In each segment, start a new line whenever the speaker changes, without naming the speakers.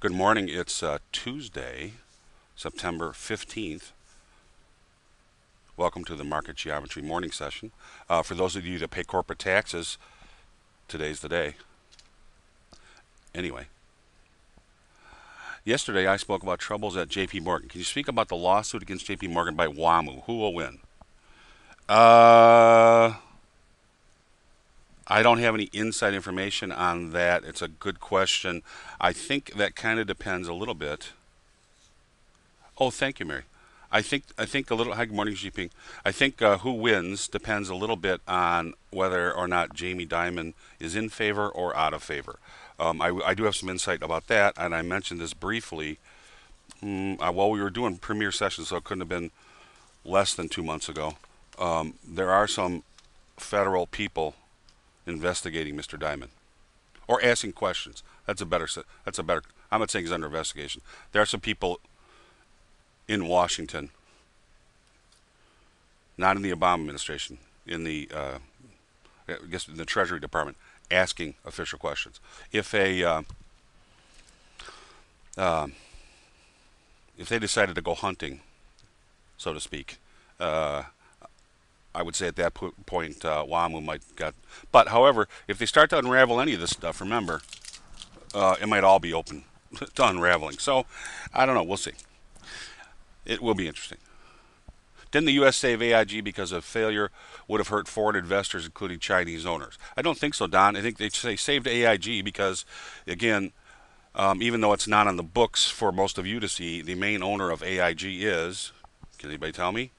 Good morning. It's uh, Tuesday, September 15th. Welcome to the Market Geometry morning session. Uh, for those of you that pay corporate taxes, today's the day. Anyway, yesterday I spoke about troubles at JP Morgan. Can you speak about the lawsuit against JP Morgan by WAMU? Who will win? Uh, I don't have any inside information on that. It's a good question. I think that kind of depends a little bit. Oh, thank you, Mary. I think I think a little. Hi, good morning, GP. I think uh, who wins depends a little bit on whether or not Jamie Dimon is in favor or out of favor. Um, I, I, do have some insight about that, and I mentioned this briefly uh, while we were doing premiere sessions, so it couldn't have been less than two months ago. Um, there are some federal people investigating Mr. Dimon or asking questions. That's a better. That's a better. I'm not saying he's under investigation. There are some people in Washington, not in the Obama administration, in the uh, I guess in the Treasury Department, asking official questions. If a uh, uh, if they decided to go hunting, so to speak, uh, I would say at that point uh, WAMU might get. But however, if they start to unravel any of this stuff, remember, uh, it might all be open to unraveling. So I don't know. We'll see. It will be interesting. Didn't the U.S. save AIG because of failure would have hurt foreign investors, including Chinese owners? I don't think so, Don. I think they say saved AIG because, again, um, even though it's not on the books for most of you to see, the main owner of AIG is. Can anybody tell me?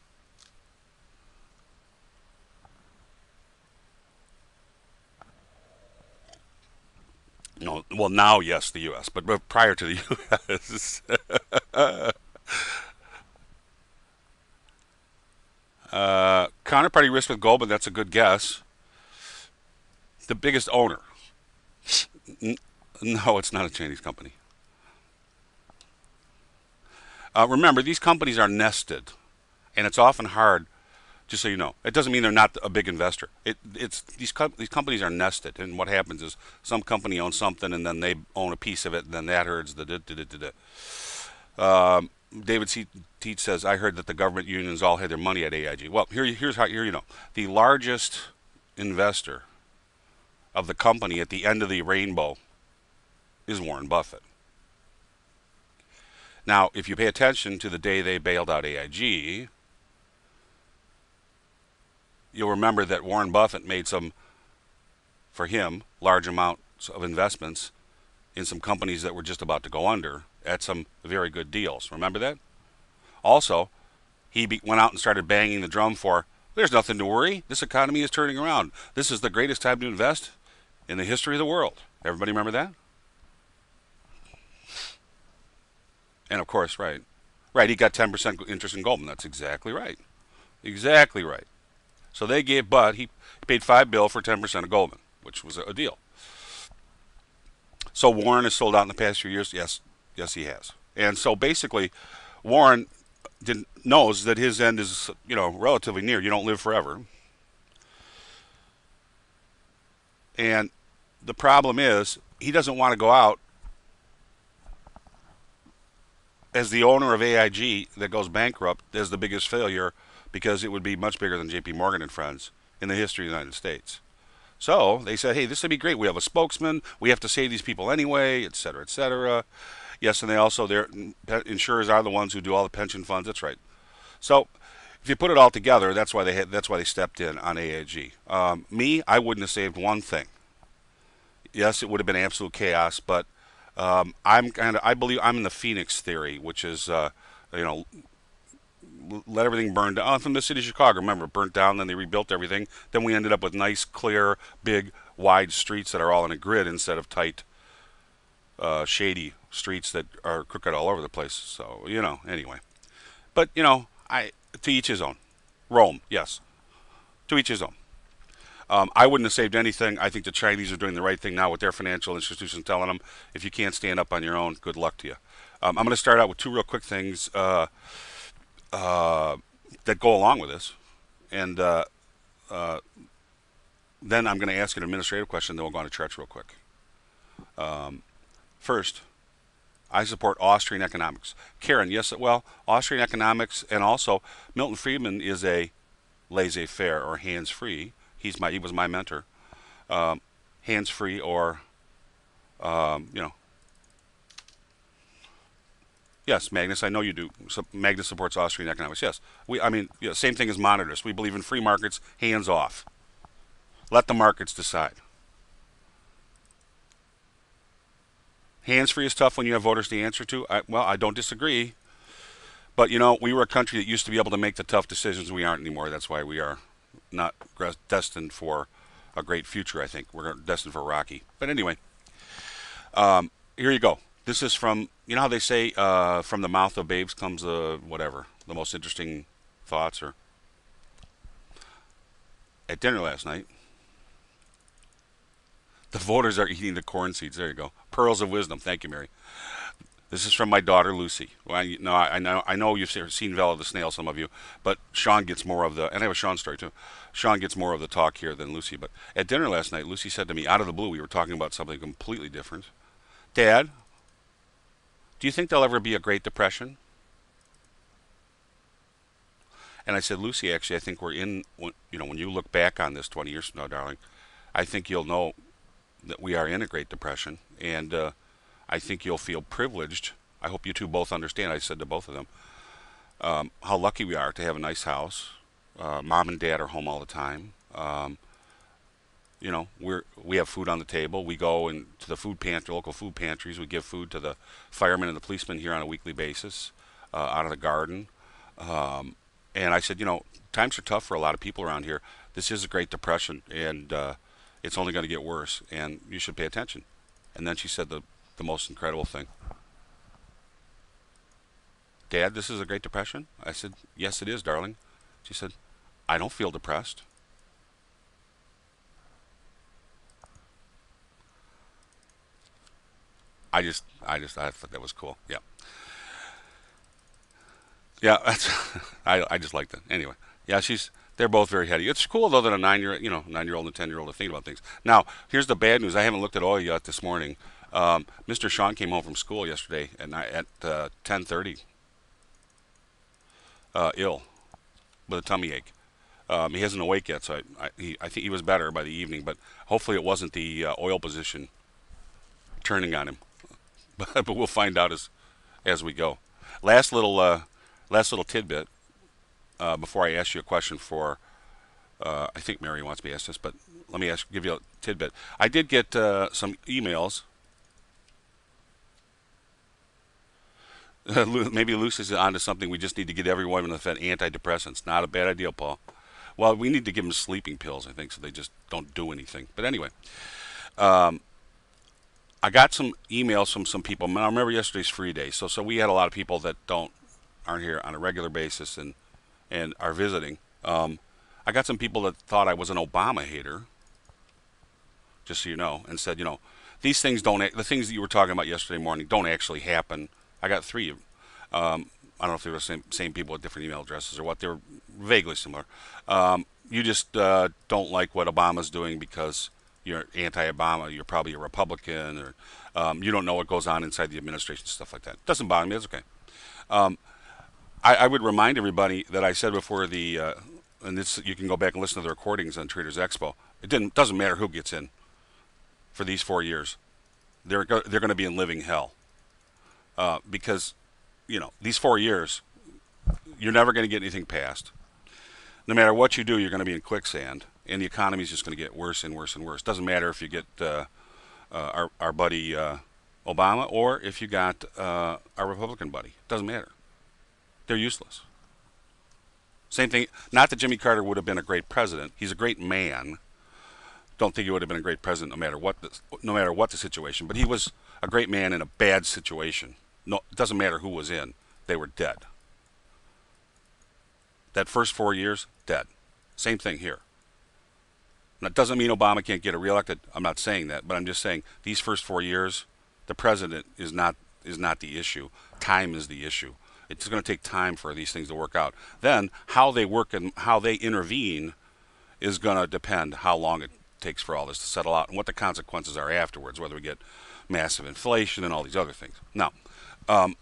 No, well now yes, the U.S., but, prior to the U.S. uh, counterparty risk with Goldman. That's a good guess. The biggest owner. No, it's not a Chinese company. Uh, remember, these companies are nested, and it's often hard just so you know, it doesn't mean they're not a big investor. It, it's these co- these companies are nested, and what happens is some company owns something, and then they own a piece of it, and then that herds the. Da, da, da, um, David C. Teach says, "I heard that the government unions all had their money at AIG." Well, here, here's how here you know the largest investor of the company at the end of the rainbow is Warren Buffett. Now, if you pay attention to the day they bailed out AIG, you'll remember that Warren Buffett made some, for him, large amounts of investments in some companies that were just about to go under at some very good deals. Remember that? Also, he be, went out and started banging the drum for there's nothing to worry. This economy is turning around. This is the greatest time to invest in the history of the world. Everybody remember that? And of course, right. Right, he got 10% interest in Goldman. That's exactly right. Exactly right. So they gave Bud, he paid five bill for 10% of Goldman, which was a deal. So Warren has sold out in the past few years. Yes, yes, he has. And so basically, Warren knows that his end is, you know, relatively near. You don't live forever. And the problem is, he doesn't want to go out as the owner of AIG that goes bankrupt as the biggest failure because it would be much bigger than J.P. Morgan and Friends in the history of the United States. So they said, hey, this would be great. We have a spokesman. We have to save these people anyway, et cetera, et cetera. Yes, and they also, their insurers are the ones who do all the pension funds. That's right. So if you put it all together, that's why they had, that's why they stepped in on AIG. Um, me, I wouldn't have saved one thing. Yes, it would have been absolute chaos, but um, I'm kind of I believe I'm in the Phoenix theory, which is uh, you know let everything burn down. From the city of Chicago, remember, burnt down, then they rebuilt everything. Then we ended up with nice, clear, big, wide streets that are all in a grid instead of tight, uh, shady streets that are crooked all over the place. So, you know, anyway. But, you know, I to each his own. Rome, yes. To each his own. Um, I wouldn't have saved anything. I think the Chinese are doing the right thing now with their financial institutions telling them if you can't stand up on your own, good luck to you. Um, I'm going to start out with two real quick things. Uh, uh, that go along with this, and uh, uh, then I'm going to ask an administrative question. Then we'll go on to charts real quick. Um, first, I support Austrian economics. Karen, yes, well, Austrian economics, and also Milton Friedman is a laissez-faire or hands-free. He's my he was my mentor. Um, hands-free or um, you know. Yes, Magnus, I know you do. So Magnus supports Austrian economics. Yes, we. I mean, yeah, same thing as monitors. We believe in free markets, hands off. Let the markets decide. Hands free is tough when you have voters to answer to. I, well, I don't disagree. But, you know, we were a country that used to be able to make the tough decisions. We aren't anymore. That's why we are not destined for a great future, I think. We're destined for Rocky. But anyway, um, here you go. This is from, you know how they say, uh, from the mouth of babes comes the whatever, the most interesting thoughts or. At dinner last night, the voters are eating the corn seeds. There you go. Pearls of wisdom. Thank you, Mary. This is from my daughter Lucy. Well, I, no, I, I know I know you've seen Vela the snail, some of you, but Sean gets more of the. And I have a Sean story too. Sean gets more of the talk here than Lucy. But at dinner last night, Lucy said to me, out of the blue, we were talking about something completely different. Dad, do you think there'll ever be a Great Depression? And I said, Lucy, actually, I think we're in. You know, when you look back on this 20 years from now, darling, I think you'll know that we are in a Great Depression, and uh, I think you'll feel privileged. I hope you two both understand. I said to both of them um, how lucky we are to have a nice house. Uh, Mom and Dad are home all the time. Um, you know, we're we have food on the table. We go and to the food pantry, local food pantries. We give food to the firemen and the policemen here on a weekly basis, uh, out of the garden. Um, and I said, you know, times are tough for a lot of people around here. This is a Great Depression, and uh, it's only going to get worse, and you should pay attention. And then she said the, the most incredible thing. Dad, this is a Great Depression? I said, Yes, it is, darling. She said, I don't feel depressed. I just, I just, I thought that was cool. Yeah. Yeah, that's, I, I just liked it. Anyway, yeah, she's, they're both very heady. It's cool though that a nine year, you know, nine year old and ten year old are thinking about things. Now, here's the bad news. I haven't looked at all yet this morning. Um, Mr. Sean came home from school yesterday at at uh, ten thirty, uh, ill, with a tummy ache. Um, he hasn't awake yet, so I, I, he, I, think he was better by the evening. But hopefully, it wasn't the uh, oil position turning on him. but we'll find out as as we go. Last little uh, last little tidbit uh, before I ask you a question for, uh, I think Mary wants me to ask this, but let me ask, give you a tidbit. I did get uh, some emails. Maybe Lucy's onto something. We just need to get everyone on the Fed antidepressants. Not a bad idea, Paul. Well, we need to give them sleeping pills, I think, so they just don't do anything. But anyway, um, I got some emails from some people. I remember yesterday's free day, so so we had a lot of people that don't aren't here on a regular basis, and and are visiting. Um, I got some people that thought I was an Obama hater, just so you know, and said, you know, these things don't, the things that you were talking about yesterday morning don't actually happen. I got three. of Um, I don't know if they were the same, same people with different email addresses or what. They were vaguely similar. Um, you just uh, don't like what Obama's doing because you're anti-Obama. You're probably a Republican, or um, you don't know what goes on inside the administration, stuff like that. Doesn't bother me. That's okay. Um, I, I, would remind everybody that I said before the, uh, and this you can go back and listen to the recordings on Traders Expo. It didn't doesn't matter who gets in for these four years. They're go, they're going to be in living hell uh, because you know these four years you're never going to get anything passed. No matter what you do, you're going to be in quicksand, and the economy is just going to get worse and worse and worse. Doesn't matter if you get uh, uh our our buddy uh, Obama or if you got uh, our Republican buddy. Doesn't matter they're useless. Same thing. Not that Jimmy Carter would have been a great president. He's a great man. Don't think he would have been a great president no matter what the, no matter what the situation. But he was a great man in a bad situation. No, it doesn't matter who was in. They were dead. That first four years, dead. Same thing here. That doesn't mean Obama can't get reelected. I'm not saying that, but I'm just saying these first four years, the president is not is not the issue. Time is the issue. It's going to take time for these things to work out. Then how they work and how they intervene is going to depend how long it takes for all this to settle out and what the consequences are afterwards, whether we get massive inflation and all these other things. Now, Um,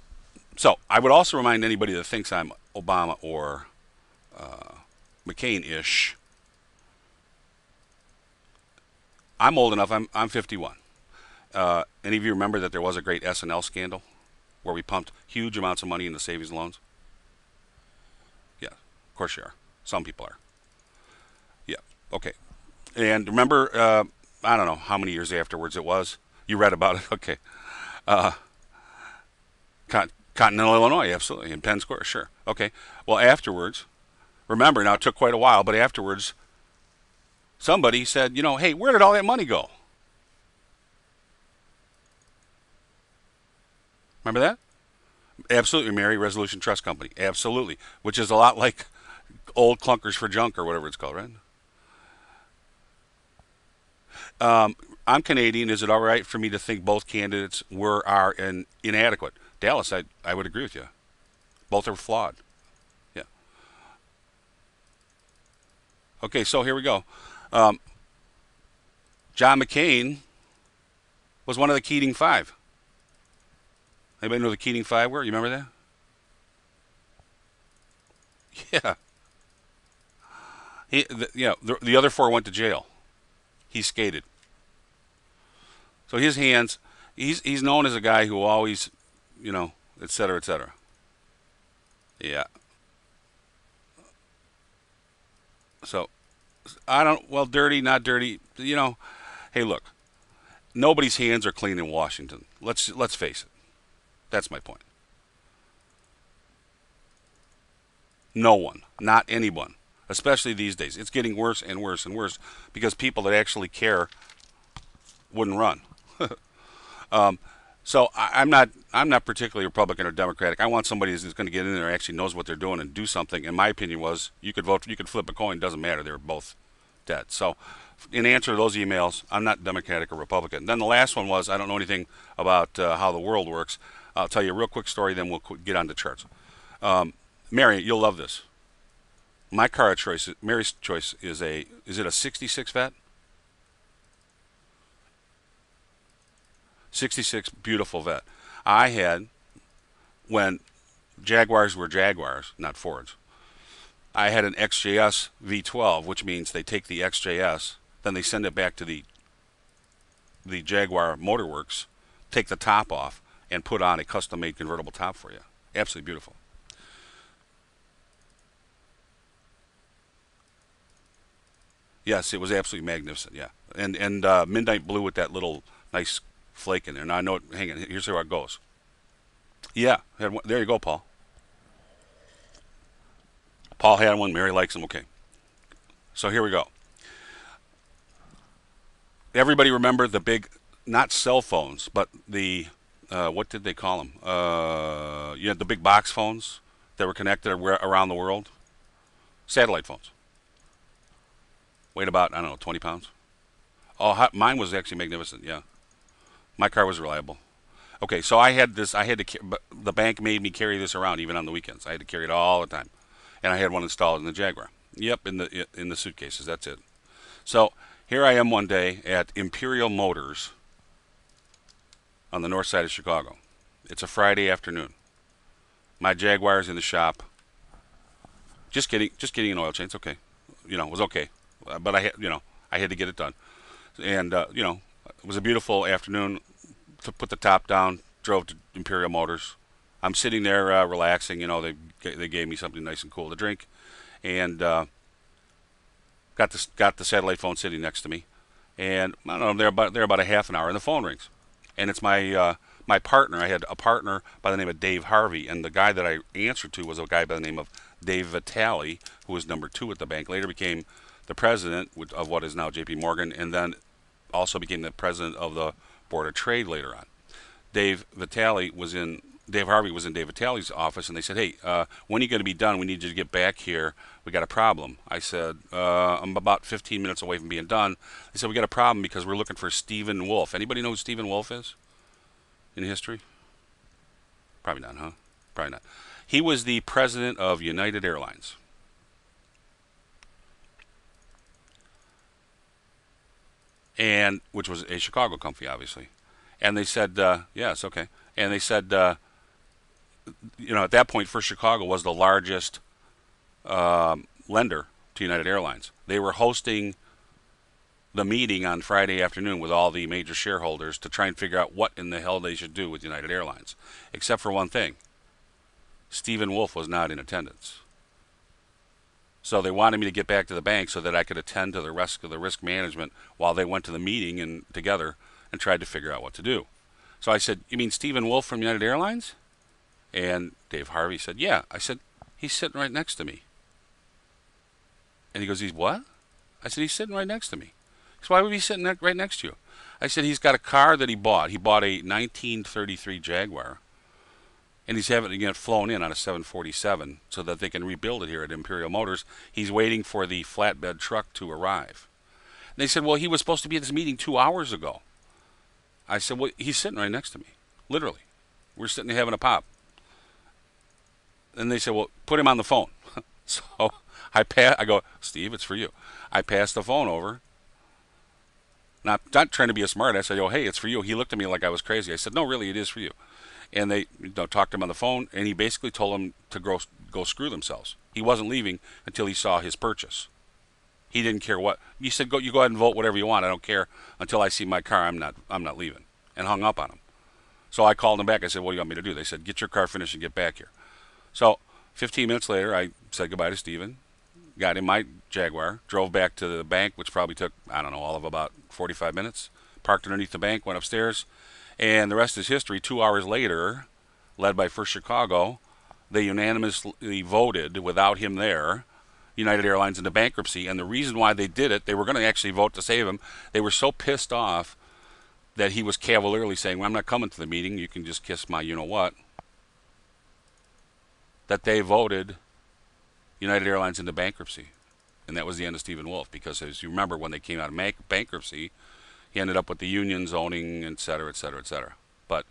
so I would also remind anybody that thinks I'm Obama or uh, McCain-ish. I'm old enough. I'm I'm 51. Uh, any of you remember that there was a great S&L scandal where we pumped huge amounts of money into savings and loans? Yeah, of course you are. Some people are. Yeah. Okay. And remember, uh, I don't know how many years afterwards it was. You read about it. Okay. Uh, Continental Illinois, absolutely, in Penn Square, sure. Okay. Well, afterwards, remember now it took quite a while, but afterwards, somebody said, you know, hey, where did all that money go? Remember that? Absolutely, Mary Resolution Trust Company. Absolutely, which is a lot like old clunkers for junk or whatever it's called, right? Um, I'm Canadian. Is it all right for me to think both candidates were are in, inadequate? Dallas, I I would agree with you. Both are flawed. Yeah. Okay, so here we go. Um, John McCain was one of the Keating Five. Anybody know the Keating Five were? You remember that? Yeah. He, the, you know, the, the other four went to jail. He skated. So his hands, he's he's known as a guy who always, you know, et cetera, et cetera. Yeah. So, I don't. Well, dirty, not dirty. You know, hey, look, nobody's hands are clean in Washington. Let's let's face it. That's my point. No one, not anyone, especially these days. It's getting worse and worse and worse because people that actually care wouldn't run. um, so I, am not I'm not particularly Republican or Democratic. I want somebody who's going to get in there and actually knows what they're doing and do something. And my opinion was you could vote, you could flip a coin, doesn't matter. They're both dead. So in answer to those emails, I'm not Democratic or Republican. Then the last one was I don't know anything about uh, how the world works. I'll tell you a real quick story, then we'll get on to charts. Um, Mary, you'll love this. My car choice, Mary's choice is a is it a 66 Vette? 66 beautiful Vette. I had when Jaguars were Jaguars, not Fords. I had an XJS V12, which means they take the XJS, then they send it back to the the Jaguar Motorworks, take the top off, and put on a custom-made convertible top for you. Absolutely beautiful. Yes, it was absolutely magnificent. Yeah, and and uh, midnight blue with that little nice flake in there. Now I know. Hang on. Here's how it goes. Yeah, there you go, Paul. Paul had one. Mary likes them. Okay. So here we go. Everybody remember the big, not cell phones, but the uh, what did they call them? Uh, you had the big box phones that were connected around the world. Satellite phones. Weighed about I don't know, 20 pounds. Oh, mine was actually magnificent. Yeah. My car was reliable. Okay, so I had this. I had to. The bank made me carry this around even on the weekends. I had to carry it all the time, and I had one installed in the Jaguar. Yep, in the in the suitcases. That's it. So here I am one day at Imperial Motors on the north side of Chicago. It's a Friday afternoon. My Jaguar's in the shop. Just getting just getting an oil change. It's okay, you know it was okay, but I had you know I had to get it done, and uh, you know it was a beautiful afternoon to put the top down, drove to Imperial Motors. I'm sitting there uh, relaxing. You know, they they gave me something nice and cool to drink, and uh, got the got the satellite phone sitting next to me, and I don't know, they're about they're about a half an hour, and the phone rings, and it's my uh, my partner. I had a partner by the name of Dave Harvey, and the guy that I answered to was a guy by the name of Dave Vitale, who was number two at the bank. Later became the president of what is now J.P. Morgan, and then also became the president of the Board of Trade later on. Dave Vitale was in Dave Harvey was in Dave Vitale's office, and they said, "Hey, uh, when are you going to be done? We need you to get back here. We got a problem." I said, uh, "I'm about 15 minutes away from being done." They said, "We got a problem because we're looking for Stephen Wolf. Anybody know who Stephen Wolf is in history? Probably not, huh? Probably not. He was the president of United Airlines." And which was a Chicago company, obviously. And they said, uh, yes, okay. And they said, uh, you know, at that point, First Chicago was the largest um, lender to United Airlines. They were hosting the meeting on Friday afternoon with all the major shareholders to try and figure out what in the hell they should do with United Airlines, except for one thing. Stephen Wolf was not in attendance. So they wanted me to get back to the bank so that I could attend to the rest of the risk management while they went to the meeting and together and tried to figure out what to do. So I said, "You mean Stephen Wolf from United Airlines?" And Dave Harvey said, "Yeah." I said, "He's sitting right next to me." And he goes, "He's what?" I said, "He's sitting right next to me." So why would he be sitting right next to you? I said, "He's got a car that he bought. He bought a 1933 Jaguar." And he's having to get flown in on a 747 so that they can rebuild it here at Imperial Motors. He's waiting for the flatbed truck to arrive. And they said, Well, he was supposed to be at this meeting two hours ago. I said, Well, he's sitting right next to me, literally. We're sitting and having a pop. And they said, Well, put him on the phone. so I pass, I go, Steve, it's for you. I passed the phone over. Not, not trying to be a smart ass. I go, hey, it's for you. He looked at me like I was crazy. I said, no, really, it is for you and they you know, talked to him on the phone, and he basically told them to go go screw themselves. He wasn't leaving until he saw his purchase. He didn't care what he said. Go, you go ahead and vote whatever you want. I don't care until I see my car. I'm not I'm not leaving, and hung up on him. So I called him back. I said, "What do you want me to do?" They said, "Get your car finished and get back here." So 15 minutes later, I said goodbye to Stephen, got in my Jaguar, drove back to the bank, which probably took I don't know all of about 45 minutes. Parked underneath the bank, went upstairs, and the rest is history. Two hours later, led by First Chicago, they unanimously voted without him there. United Airlines into bankruptcy, and the reason why they did it, they were going to actually vote to save him. They were so pissed off that he was cavalierly saying, well, "I'm not coming to the meeting. You can just kiss my, you know what." That they voted United Airlines into bankruptcy, and that was the end of Stephen Wolf. Because as you remember, when they came out of bankruptcy, he ended up with the union zoning, et cetera, et cetera, et cetera. But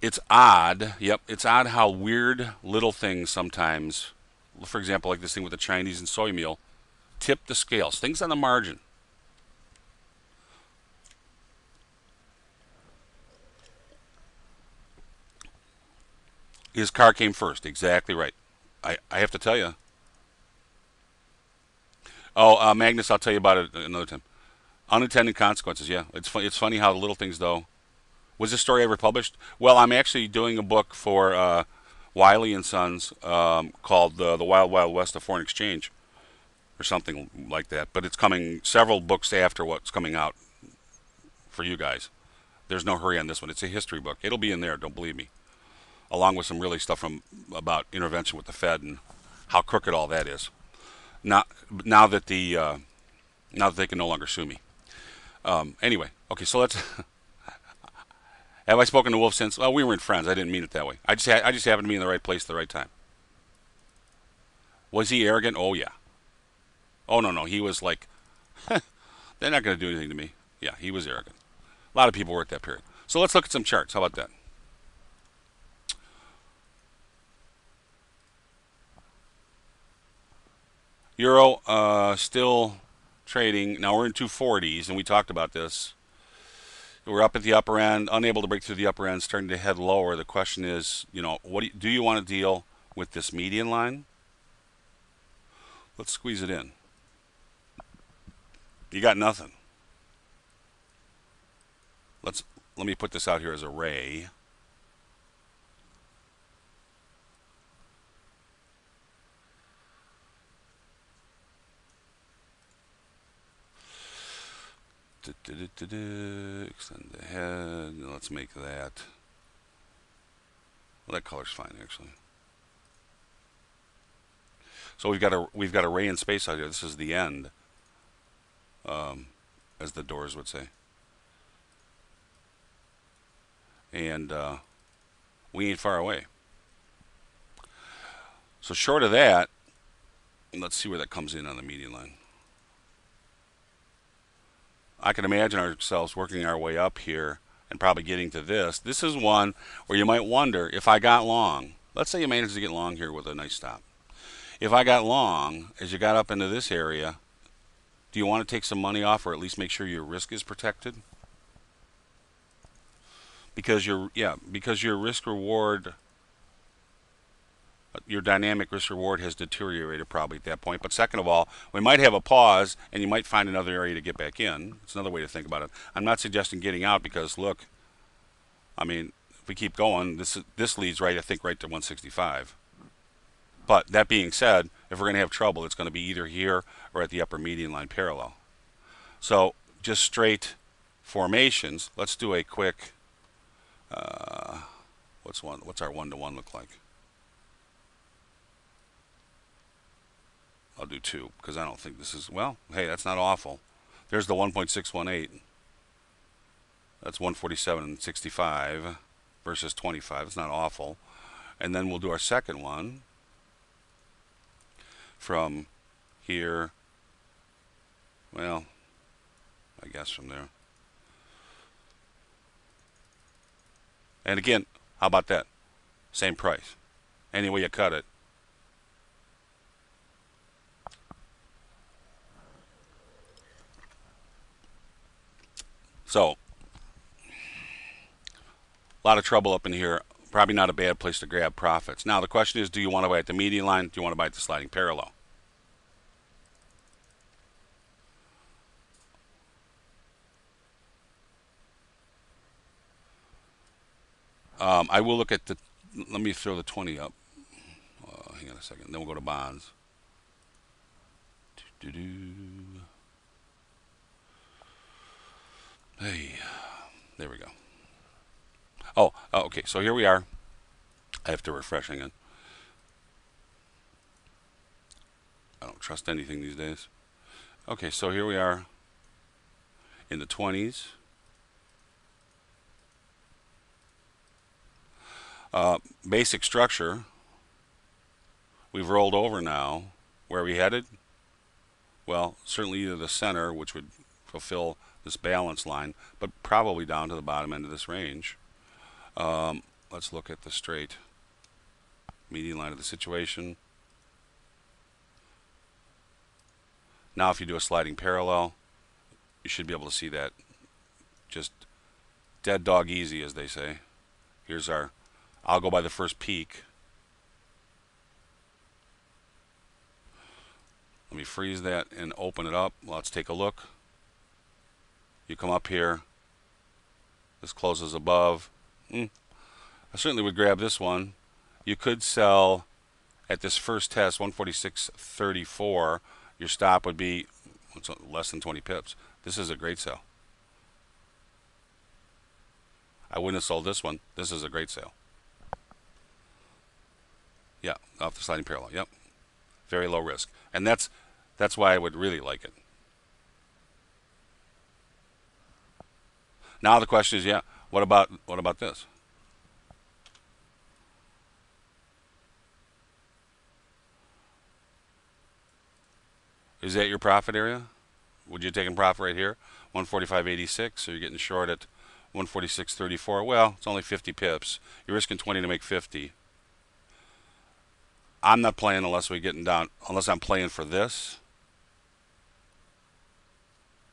it's odd. Yep, it's odd how weird little things sometimes, for example, like this thing with the Chinese and soy meal, tip the scales. Things on the margin. His car came first. Exactly right. I, I have to tell you. Oh, uh, Magnus, I'll tell you about it another time. Unintended consequences. Yeah, it's fun, it's funny how little things though. Was this story ever published? Well, I'm actually doing a book for uh, Wiley and Sons um, called "The Wild Wild West of Foreign Exchange," or something like that. But it's coming several books after what's coming out for you guys. There's no hurry on this one. It's a history book. It'll be in there. Don't believe me. Along with some really stuff from about intervention with the Fed and how crooked all that is. Now, now that the uh, now that they can no longer sue me. Um, anyway, okay, so let's. have I spoken to Wolf since? Well, we weren't friends. I didn't mean it that way. I just I just happened to be in the right place at the right time. Was he arrogant? Oh yeah. Oh no no, he was like, they're not going to do anything to me. Yeah, he was arrogant. A lot of people were at that period. So let's look at some charts. How about that? Euro uh, still trading. Now we're in 240s, and we talked about this. We're up at the upper end, unable to break through the upper end, starting to head lower. The question is, you know, what do you, do you want to deal with this median line? Let's squeeze it in. You got nothing. Let's let me put this out here as a ray. Extend the head. Let's make that. Well, that color's fine actually. So we've got a we've got a ray in space out here. This is the end, um, as the Doors would say. And uh, we ain't far away. So short of that, let's see where that comes in on the median line. I can imagine ourselves working our way up here and probably getting to this. This is one where you might wonder if I got long. Let's say you managed to get long here with a nice stop. If I got long, as you got up into this area, do you want to take some money off or at least make sure your risk is protected? because your yeah because your risk reward your dynamic risk reward has deteriorated probably at that point. But second of all, we might have a pause and you might find another area to get back in. It's another way to think about it. I'm not suggesting getting out because look, I mean, if we keep going, this this leads right I think right to 165. But that being said, if we're going to have trouble, it's going to be either here or at the upper median line parallel. So just straight formations. Let's do a quick. Uh, what's one? What's our one to one look like? I'll do two because I don't think this is, well, hey, that's not awful. There's the 1.618. That's 147.65 versus 25. It's not awful. And then we'll do our second one from here. Well, I guess from there. And again, how about that? Same price. Any way you cut it, So, a lot of trouble up in here. Probably not a bad place to grab profits. Now, the question is do you want to buy at the median line? Do you want to buy at the sliding parallel? Um, I will look at the. Let me throw the 20 up. Uh, hang on a second. Then we'll go to bonds. Do, do, do. Hey, there we go. Oh, oh, okay. So here we are. after refreshing it. I don't trust anything these days. Okay, so here we are in the 20s. Uh, basic structure. We've rolled over now. Where we headed? Well, certainly either the center, which would fulfill this balance line, but probably down to the bottom end of this range. Um, let's look at the straight median line of the situation. Now if you do a sliding parallel, you should be able to see that just dead dog easy as they say. Here's our, I'll go by the first peak. Let me freeze that and open it up. Let's take a look. You come up here. This closes above. Mm. I certainly would grab this one. You could sell at this first test 146.34. Your stop would be less than 20 pips. This is a great sale. I wouldn't have sold this one. This is a great sale. Yeah, off the sliding parallel. Yep. Very low risk. And that's that's why I would really like it. Now the question is, yeah, what about what about this? Is that your profit area? Would you take a profit right here? 145.86, so you're getting short at 146.34. Well, it's only 50 pips. You're risking 20 to make 50. I'm not playing unless we're getting down, unless I'm playing for this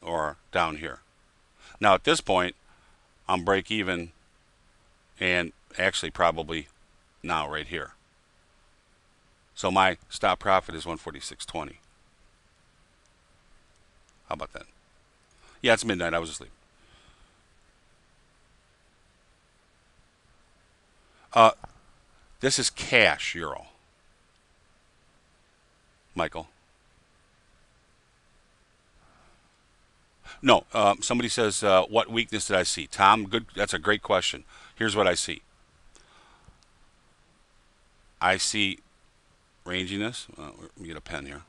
or down here. Now at this point, I'm break even and actually probably now right here. So my stop profit is 146.20. How about that? Yeah, it's midnight. I was asleep. Uh, this is cash euro. Michael. No, um, somebody says, uh, "What weakness did I see?" Tom, good. That's a great question. Here's what I see. I see ranginess. Uh, let me get a pen here.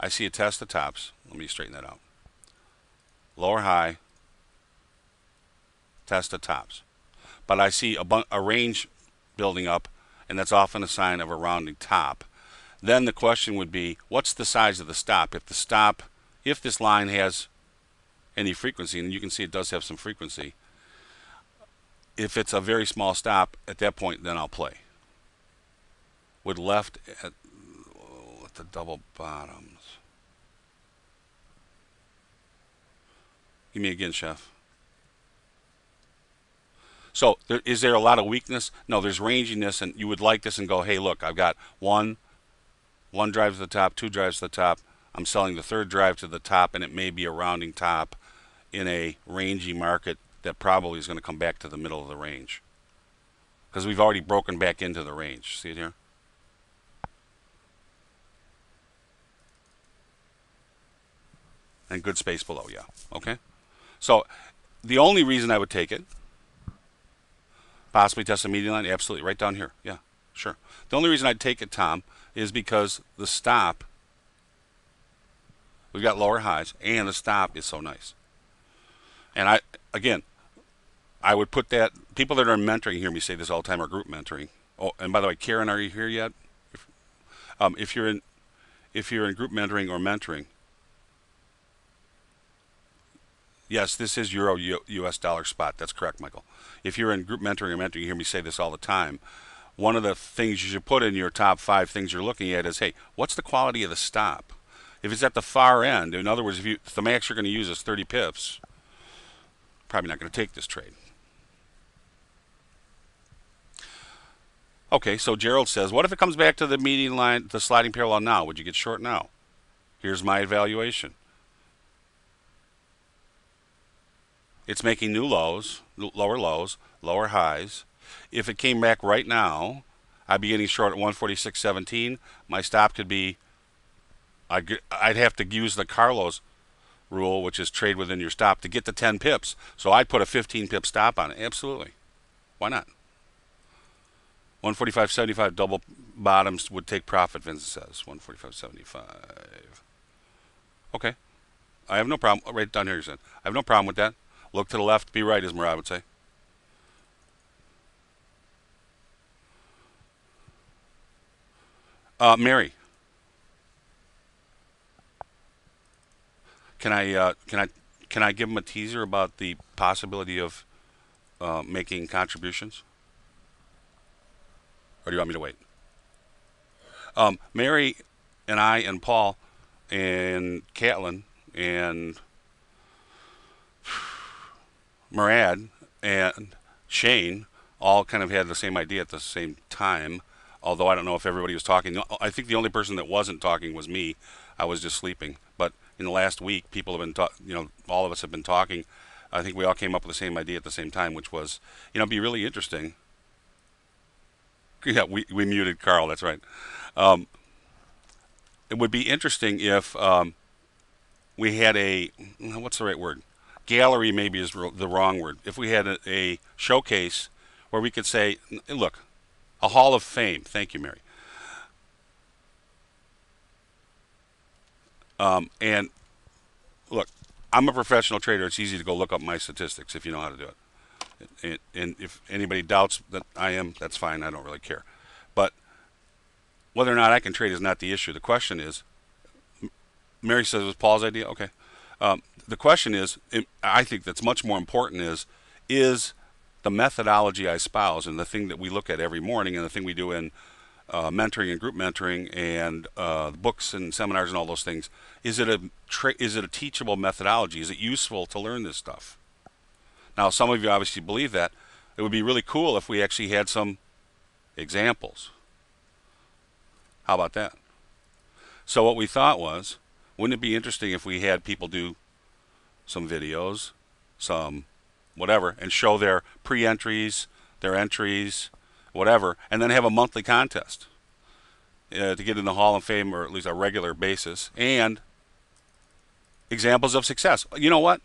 I see a test of tops. Let me straighten that out. Lower high, test of tops. But I see a, a range building up, and that's often a sign of a rounding top. Then the question would be, what's the size of the stop? If the stop, if this line has any frequency, and you can see it does have some frequency, if it's a very small stop, at that point, then I'll play. With left at, oh, at the double bottoms. Give me again, chef. So there, is there a lot of weakness? No, there's ranginess, and you would like this and go, hey, look, I've got one, one drive to the top, two drives to the top. I'm selling the third drive to the top, and it may be a rounding top in a rangy market that probably is going to come back to the middle of the range because we've already broken back into the range. See it here? And good space below, yeah. Okay? So the only reason I would take it, possibly test a median line, absolutely, right down here. Yeah, sure. The only reason I'd take it, Tom, is because the stop, we've got lower highs, and the stop is so nice. And I, again, I would put that, people that are mentoring hear me say this all the time, or group mentoring. Oh, and by the way, Karen, are you here yet? If, um, if you're in, if you're in group mentoring or mentoring, Yes, this is Euro US dollar spot. That's correct, Michael. If you're in group mentoring or mentoring, you hear me say this all the time. One of the things you should put in your top five things you're looking at is, hey, what's the quality of the stop? If it's at the far end, in other words, if, you, if the max you're going to use is 30 pips, probably not going to take this trade. Okay, so Gerald says, what if it comes back to the median line, the sliding parallel now? Would you get short now? Here's my evaluation. It's making new lows, lower lows, lower highs. If it came back right now, I'd be getting short at 146.17. My stop could be, I'd, I'd have to use the Carlos rule, which is trade within your stop, to get the 10 pips. So I'd put a 15 pip stop on it. Absolutely. Why not? 145.75 double bottoms would take profit, Vincent says. 145.75. Okay. I have no problem. Right down here, you said. I have no problem with that. Look to the left, be right, as Murad would say. Uh, Mary, can I uh, can I can I give him a teaser about the possibility of uh, making contributions, or do you want me to wait? Um, Mary and I and Paul and Catlin and Murad and Shane all kind of had the same idea at the same time. Although I don't know if everybody was talking. I think the only person that wasn't talking was me. I was just sleeping. But in the last week, people have been, ta- you know, all of us have been talking. I think we all came up with the same idea at the same time, which was, you know, be really interesting. Yeah, we, we muted Carl. That's right. Um, it would be interesting if um, we had a what's the right word? gallery maybe is the wrong word. If we had a, a showcase where we could say, look, a hall of fame. Thank you, Mary. Um, and look, I'm a professional trader. It's easy to go look up my statistics if you know how to do it. And, and if anybody doubts that I am, that's fine. I don't really care. But whether or not I can trade is not the issue. The question is, Mary says it was Paul's idea. Okay. Um, the question is, I think that's much more important is, is the methodology I espouse and the thing that we look at every morning and the thing we do in uh, mentoring and group mentoring and uh, books and seminars and all those things, is it a tra- is it a teachable methodology? Is it useful to learn this stuff? Now, some of you obviously believe that. It would be really cool if we actually had some examples. How about that? So what we thought was wouldn't it be interesting if we had people do some videos, some whatever, and show their pre entries, their entries, whatever, and then have a monthly contest uh, to get in the Hall of Fame or at least a regular basis and examples of success. You know what?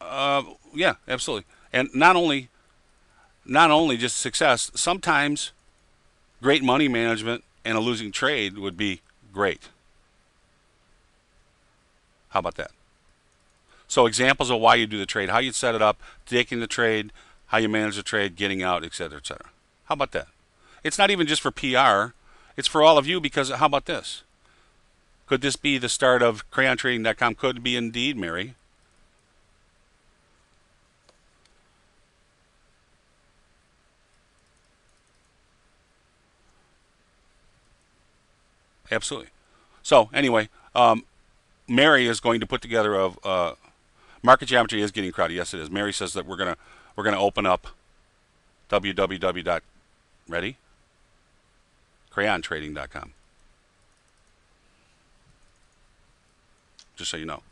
Uh, yeah, absolutely. And not only not only just success, sometimes great money management and a losing trade would be great. How about that? So examples of why you do the trade, how you set it up, taking the trade, how you manage the trade, getting out, etc., etc. How about that? It's not even just for PR. It's for all of you because how about this? Could this be the start of crayontrading.com? Could be indeed, Mary. Absolutely. So anyway, um, Mary is going to put together a uh, market geometry is getting crowded. Yes, it is. Mary says that we're gonna we're gonna open up www. Ready? CrayonTrading.com. Just so you know,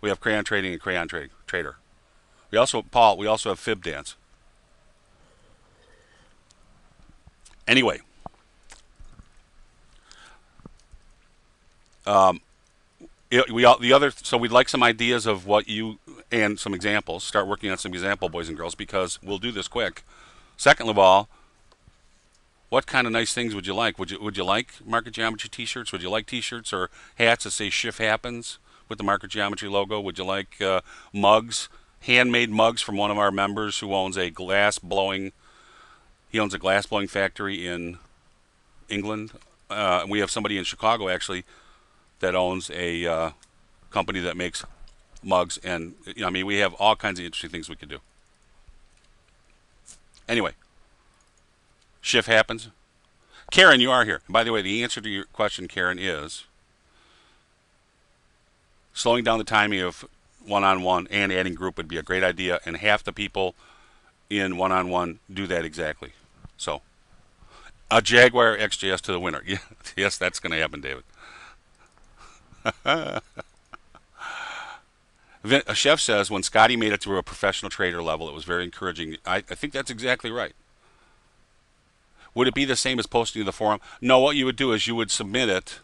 we have Crayon Trading and Crayon Trade Trader. We also, Paul, we also have Fib Dance. Anyway, um, we all, the other so we'd like some ideas of what you and some examples. Start working on some example, boys and girls, because we'll do this quick. Second of all, what kind of nice things would you like? Would you would you like market geometry T-shirts? Would you like T-shirts or hats that say "Shift Happens" with the market geometry logo? Would you like uh, mugs, handmade mugs from one of our members who owns a glass blowing? He owns a glass blowing factory in England. Uh, we have somebody in Chicago actually that owns a uh, company that makes mugs, and you know, I mean, we have all kinds of interesting things we could do. Anyway, shift happens. Karen, you are here. by the way, the answer to your question, Karen, is slowing down the timing of one-on-one and adding group would be a great idea, and half the people in one-on-one do that exactly. So, a Jaguar XJS to the winner. Yeah, yes, that's going to happen, David. a chef says when Scotty made it to a professional trader level, it was very encouraging. I, I think that's exactly right. Would it be the same as posting to the forum? No, what you would do is you would submit it,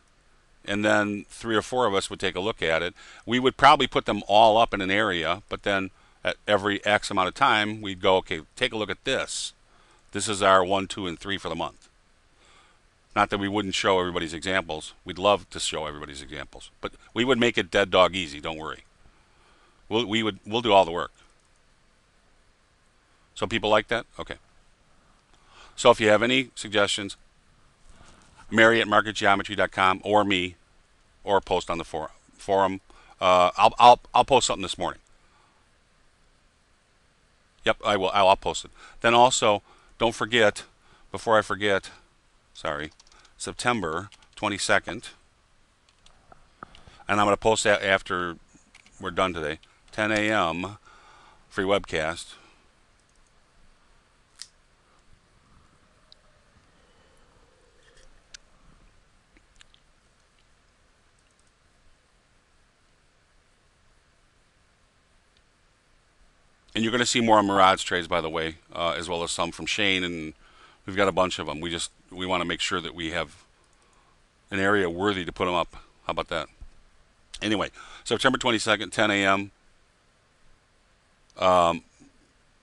and then three or four of us would take a look at it. We would probably put them all up in an area, but then at every X amount of time, we'd go, okay, take a look at this. This is our one, two, and three for the month. Not that we wouldn't show everybody's examples. We'd love to show everybody's examples, but we would make it dead dog easy. Don't worry. We'll, we would we'll do all the work. So people like that? Okay. So if you have any suggestions, Mary at marketgeometry.com or me, or post on the forum. Forum. Uh, I'll I'll I'll post something this morning. Yep, I will. I'll, I'll post it. Then also, don't forget. Before I forget, sorry. September 22nd. And I'm going to post that after we're done today. 10 a.m. free webcast. And you're going to see more Murad's trades, by the way, uh, as well as some from Shane and We've got a bunch of them. We just we want to make sure that we have an area worthy to put them up. How about that? Anyway, September 22nd, 10 a.m. Um,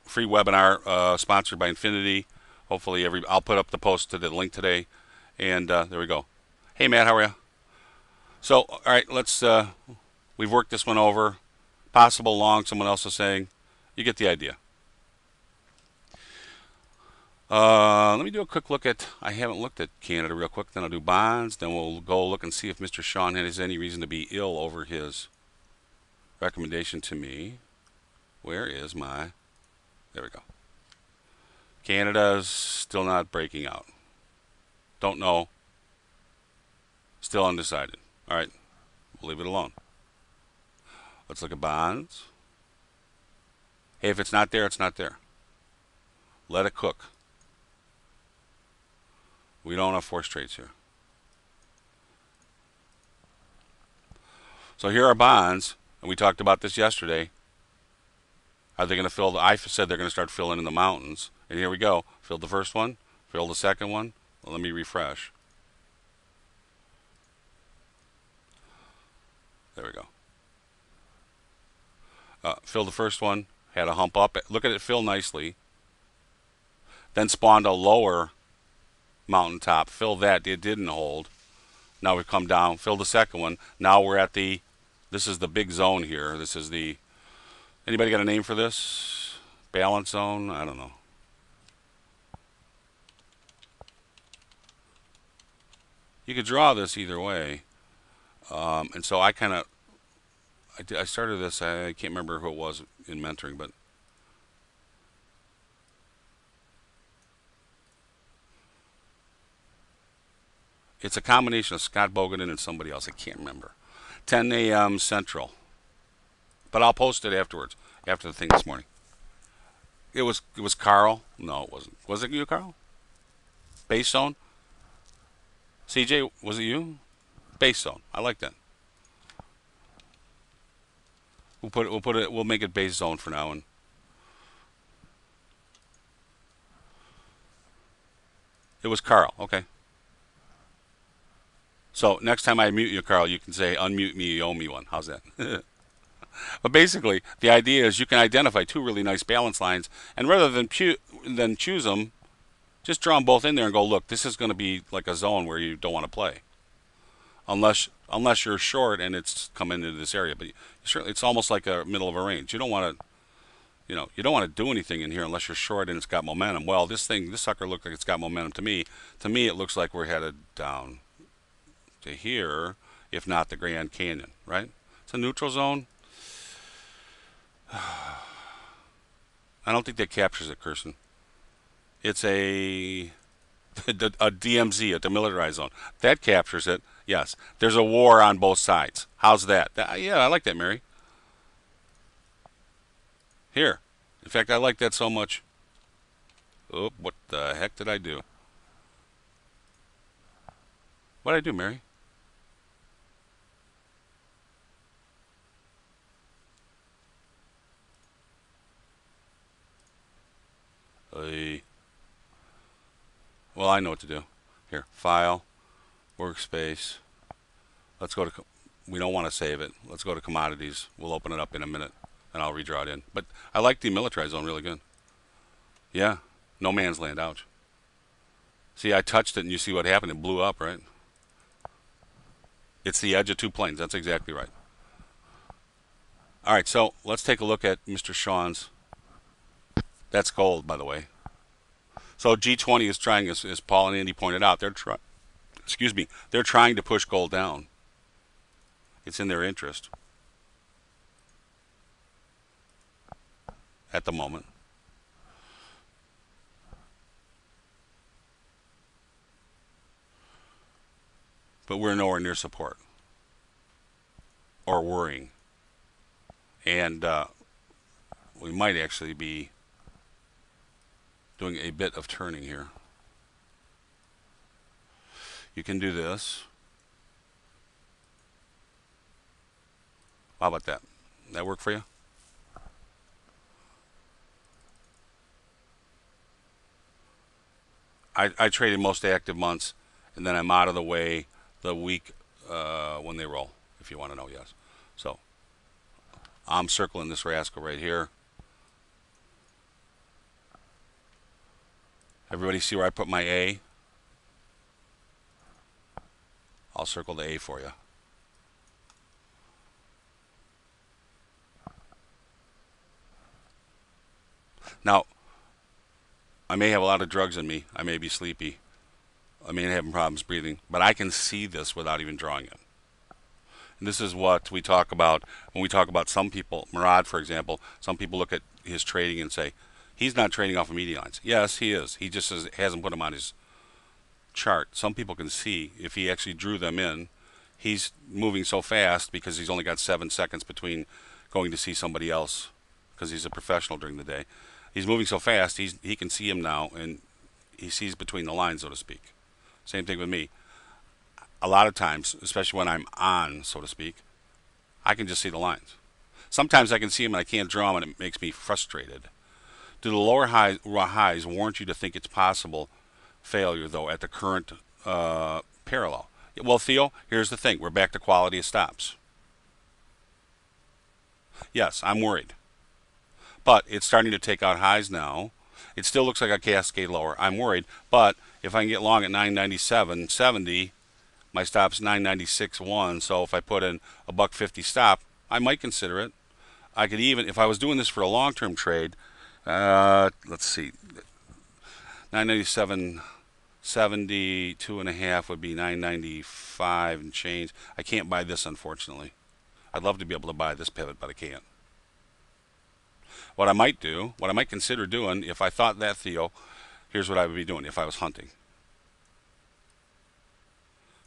free webinar uh, sponsored by Infinity. Hopefully, every I'll put up the post to the link today, and uh, there we go. Hey, Matt, how are you? So, all right, let's. Uh, we've worked this one over. Possible long. Someone else is saying. You get the idea. Uh, let me do a quick look at. I haven't looked at Canada real quick. Then I'll do bonds. Then we'll go look and see if Mr. Sean has any reason to be ill over his recommendation to me. Where is my? There we go. Canada's still not breaking out. Don't know. Still undecided. All right, we'll leave it alone. Let's look at bonds. Hey, if it's not there, it's not there. Let it cook. We don't have force trades here. So here are bonds, and we talked about this yesterday. Are they going to fill the, I said they're going to start filling in the mountains. And here we go. Fill the first one, fill the second one. Well, let me refresh. There we go. Uh, fill the first one, had a hump up. Look at it fill nicely. Then spawned a lower mountaintop. Fill that. It didn't hold. Now we've come down. Fill the second one. Now we're at the. This is the big zone here. This is the. Anybody got a name for this? Balance zone? I don't know. You could draw this either way. Um, and so I kind of. I, I started this. I can't remember who it was in mentoring, but It's a combination of Scott Bogaden and somebody else. I can't remember. 10 a.m. Central. But I'll post it afterwards, after the thing this morning. it was it was Carl. No, it wasn't. Was it you, Carl? Base zone. CJ, was it you? Base zone. I like that. We'll put it. We'll put it. We'll make it base zone for now. And it was Carl. Okay. So next time I mute you, Carl, you can say unmute me. You owe me one. How's that? but basically, the idea is you can identify two really nice balance lines, and rather than pu- than choose them, just draw them both in there and go. Look, this is going to be like a zone where you don't want to play, unless unless you're short and it's come into this area. But certainly, it's almost like a middle of a range. You don't want to, you know, you don't want to do anything in here unless you're short and it's got momentum. Well, this thing, this sucker looks like it's got momentum to me. To me, it looks like we're headed down to here, if not the Grand Canyon. Right? It's a neutral zone. I don't think that captures it, Kirsten. It's a a DMZ, a demilitarized zone. That captures it. Yes, there's a war on both sides. How's that? that? Uh, yeah, I like that, Mary. Here. In fact, I like that so much. Oh, what the heck did I do? What did I do, Mary? Well, I know what to do. Here, file workspace. Let's go to, we don't want to save it. Let's go to commodities. We'll open it up in a minute and I'll redraw it in. But I like the militarized zone really good. Yeah, no man's land, ouch. See, I touched it and you see what happened. It blew up, right? It's the edge of two planes. That's exactly right. All right, so let's take a look at Mr. Sean's. That's gold, by the way. So G20 is trying, as, as Paul and Andy pointed out, they're trying excuse me, they're trying to push gold down. It's in their interest at the moment. But we're nowhere near support or worrying. And uh, we might actually be doing a bit of turning here you can do this. How about that? That work for you? I, I trade in most active months, and then I'm out of the way the week uh, when they roll, if you want to know, yes. So I'm circling this rascal right here. Everybody see where I put my A? I'll circle the A for you. Now, I may have a lot of drugs in me. I may be sleepy. I may have problems breathing, but I can see this without even drawing it. And this is what we talk about when we talk about some people, Murad, for example, some people look at his trading and say, he's not trading off of median lines. Yes, he is. He just hasn't put them on his chart, some people can see if he actually drew them in, he's moving so fast because he's only got seven seconds between going to see somebody else because he's a professional during the day. He's moving so fast, he's, he can see him now and he sees between the lines, so to speak. Same thing with me. A lot of times, especially when I'm on, so to speak, I can just see the lines. Sometimes I can see them and I can't draw them and it makes me frustrated. Do the lower highs, highs warrant you to think it's possible failure, though, at the current uh, parallel. Well, Theo, here's the thing. We're back to quality of stops. Yes, I'm worried. But it's starting to take out highs now. It still looks like a cascade lower. I'm worried. But if I can get long at 997.70, my stop's 996.1. So if I put in a buck 50 stop, I might consider it. I could even, if I was doing this for a long-term trade, uh, let's see, 997 72 and a half would be 995 and change. I can't buy this unfortunately. I'd love to be able to buy this pivot, but I can't. What I might do, what I might consider doing, if I thought that Theo, here's what I would be doing if I was hunting.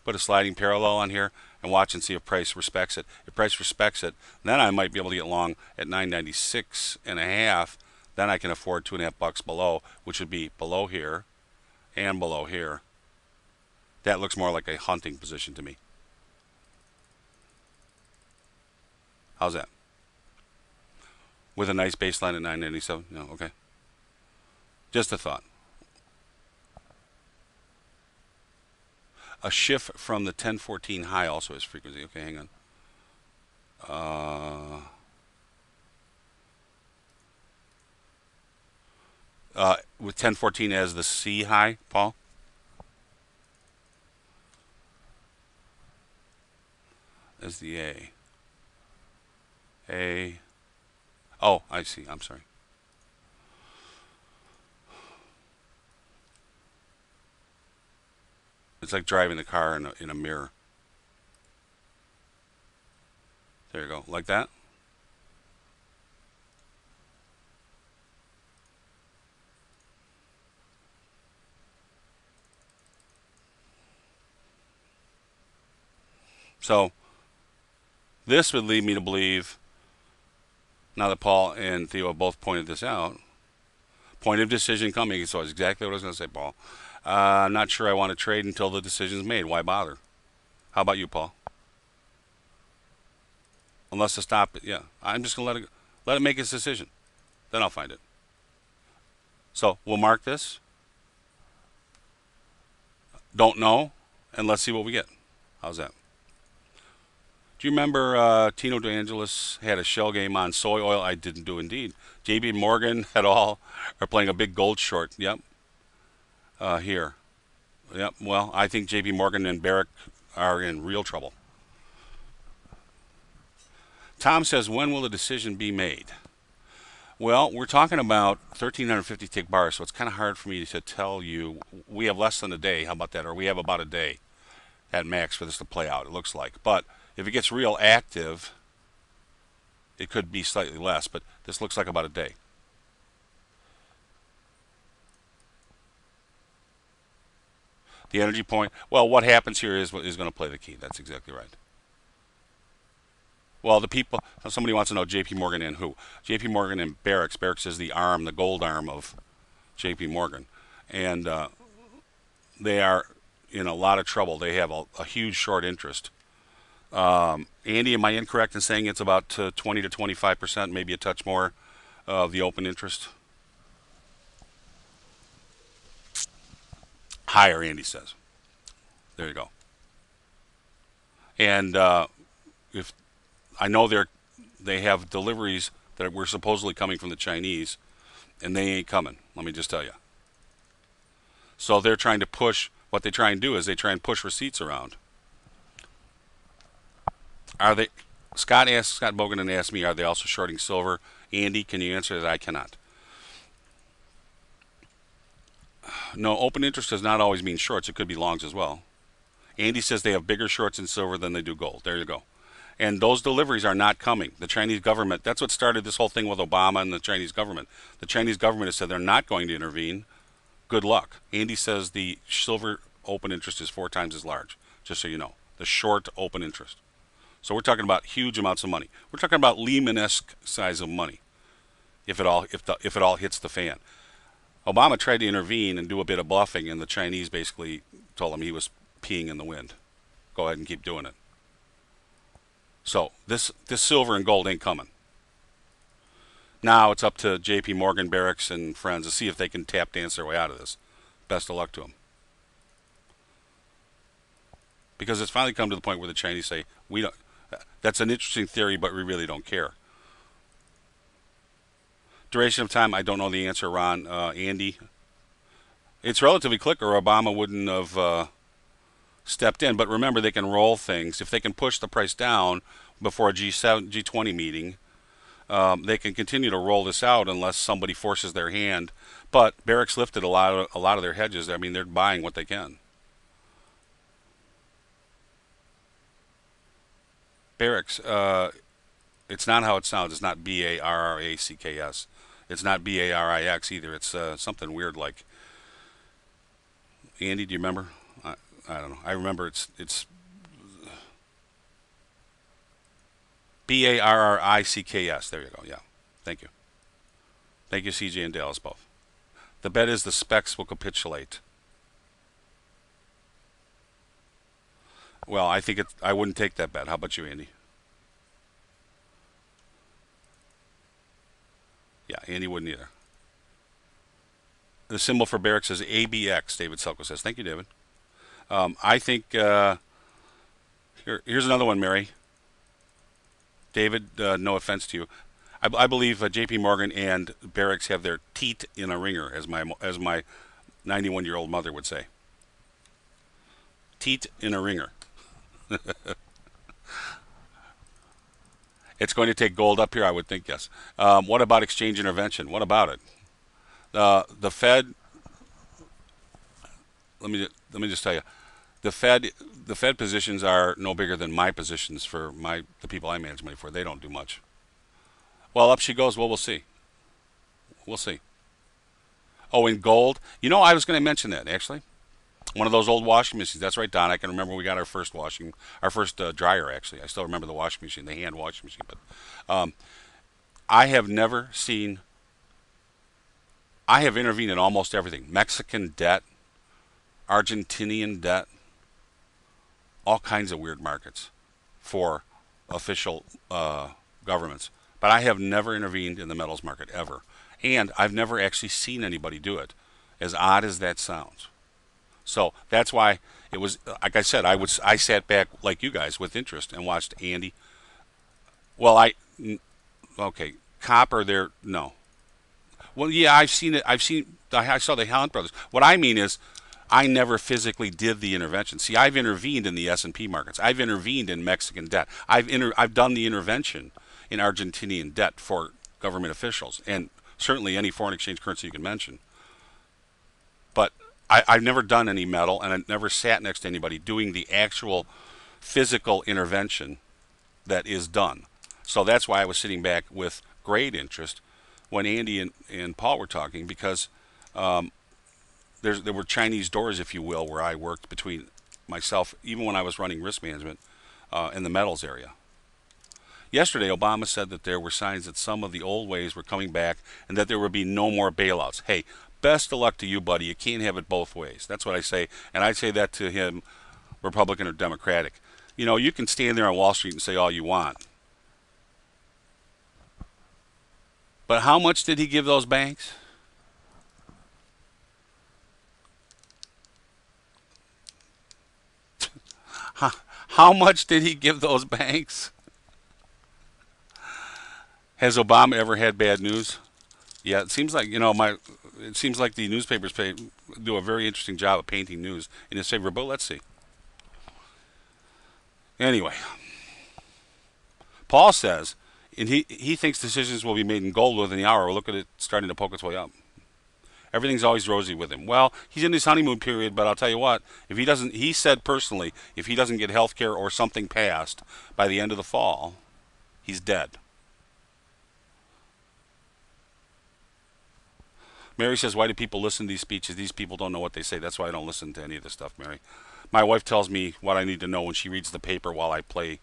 Put a sliding parallel on here and watch and see if price respects it. If price respects it, then I might be able to get long at 996 and a half, then I can afford two and a half bucks below, which would be below here and below here. That looks more like a hunting position to me. How's that? With a nice baseline at 997? No, okay. Just a thought. A shift from the 1014 high also is frequency. Okay, hang on. Uh, uh, with 1014 as the C high, Paul? As the A. A. Oh, I see. I'm sorry. It's like driving the car in a, in a mirror. There you go. Like that. So this would lead me to believe, now that Paul and Theo have both pointed this out, point of decision coming. So it's exactly what I was going to say, Paul. Uh, I'm not sure I want to trade until the decision's made. Why bother? How about you, Paul? Unless to stop it, yeah. I'm just gonna let it let it make its decision. Then I'll find it. So we'll mark this. Don't know, and let's see what we get. How's that? Do you remember uh, Tino DeAngelis had a shell game on soy oil? I didn't do indeed. JP Morgan et al. are playing a big gold short. Yep. Uh, here. Yep. Well, I think JP Morgan and Barrick are in real trouble. Tom says, when will the decision be made? Well, we're talking about 1,350 tick bars, so it's kind of hard for me to tell you. We have less than a day. How about that? Or we have about a day at max for this to play out, it looks like. But if it gets real active, it could be slightly less, but this looks like about a day. The energy point, well, what happens here is, is going to play the key. That's exactly right. Well, the people, somebody wants to know JP Morgan and who? JP Morgan and Barracks. Barracks is the arm, the gold arm of JP Morgan. And uh, they are in a lot of trouble. They have a, a huge short interest. Um, Andy, am I incorrect in saying it's about uh, 20 to 25 percent, maybe a touch more of the open interest? Higher, Andy says. There you go. And uh, if I know they're they have deliveries that were supposedly coming from the Chinese, and they ain't coming. Let me just tell you. So they're trying to push. What they try and do is they try and push receipts around. Are they? Scott asked Scott Bogan and asked me, are they also shorting silver? Andy, can you answer that? I cannot. No, open interest does not always mean shorts. It could be longs as well. Andy says they have bigger shorts in silver than they do gold. There you go. And those deliveries are not coming. The Chinese government, that's what started this whole thing with Obama and the Chinese government. The Chinese government has said they're not going to intervene. Good luck. Andy says the silver open interest is four times as large, just so you know. The short open interest. So we're talking about huge amounts of money. We're talking about Lehman-esque size of money, if it all if the, if it all hits the fan. Obama tried to intervene and do a bit of bluffing, and the Chinese basically told him he was peeing in the wind. Go ahead and keep doing it. So this this silver and gold ain't coming. Now it's up to J.P. Morgan, Barracks, and friends to see if they can tap dance their way out of this. Best of luck to them. Because it's finally come to the point where the Chinese say we don't. That's an interesting theory, but we really don't care. Duration of time, I don't know the answer, Ron. Uh, Andy, it's relatively quick, or Obama wouldn't have uh, stepped in. But remember, they can roll things. If they can push the price down before a G7, G20 meeting, um, they can continue to roll this out unless somebody forces their hand. But Barracks lifted a lot of a lot of their hedges. I mean, they're buying what they can. Barracks, uh, it's not how it sounds. It's not B A R R A C K S. It's not B A R I X either. It's uh, something weird like. Andy, do you remember? I, I don't know. I remember it's it's B A R R I C K S. There you go. Yeah. Thank you. Thank you, CJ and Dallas both. The bet is the specs will capitulate. Well, I think it. I wouldn't take that bet. How about you, Andy? Yeah, Andy wouldn't either. The symbol for barracks is ABX. David Selko says. Thank you, David. Um, I think uh, here, here's another one, Mary. David, uh, no offense to you. I, I believe uh, J.P. Morgan and Barracks have their teat in a ringer, as my as my 91 year old mother would say. Teat in a ringer. it's going to take gold up here, I would think. Yes. Um, what about exchange intervention? What about it? Uh, the Fed. Let me let me just tell you, the Fed the Fed positions are no bigger than my positions for my the people I manage money for. They don't do much. Well, up she goes. Well, we'll see. We'll see. Oh, in gold. You know, I was going to mention that actually. One of those old washing machines. That's right, Don. I can remember we got our first washing, our first uh, dryer. Actually, I still remember the washing machine, the hand washing machine. But um, I have never seen. I have intervened in almost everything: Mexican debt, Argentinian debt, all kinds of weird markets for official uh, governments. But I have never intervened in the metals market ever. And I've never actually seen anybody do it, as odd as that sounds. So that's why it was, like I said, I was I sat back like you guys with interest and watched Andy. Well, I, okay, copper there, no. Well, yeah, I've seen it. I've seen, I saw the Hunt brothers. What I mean is, I never physically did the intervention. See, I've intervened in the S&P markets. I've intervened in Mexican debt. I've inter- I've done the intervention in Argentinian debt for government officials, and certainly any foreign exchange currency you can mention. I, have never done any metal, and I've never sat next to anybody doing the actual physical intervention that is done. So that's why I was sitting back with great interest when Andy and, and Paul were talking because um, there were Chinese doors, if you will, where I worked between myself, even when I was running risk management uh, in the metals area. Yesterday, Obama said that there were signs that some of the old ways were coming back and that there would be no more bailouts. Hey, best of luck to you, buddy. You can't have it both ways. That's what I say. And I say that to him, Republican or Democratic. You know, you can stand there on Wall Street and say all you want. But how much did he give those banks? How much did he give those banks? Has Obama ever had bad news? Yeah, it seems like you know my. It seems like the newspapers pay, do a very interesting job of painting news in his favor. But let's see. Anyway, Paul says, and he he thinks decisions will be made in gold within the hour. Look at it starting to poke its way up. Everything's always rosy with him. Well, he's in his honeymoon period, but I'll tell you what, if he doesn't, he said personally, if he doesn't get health care or something passed by the end of the fall, he's dead. Mary says, Why do people listen to these speeches? These people don't know what they say. That's why I don't listen to any of this stuff, Mary. My wife tells me what I need to know when she reads the paper while I play.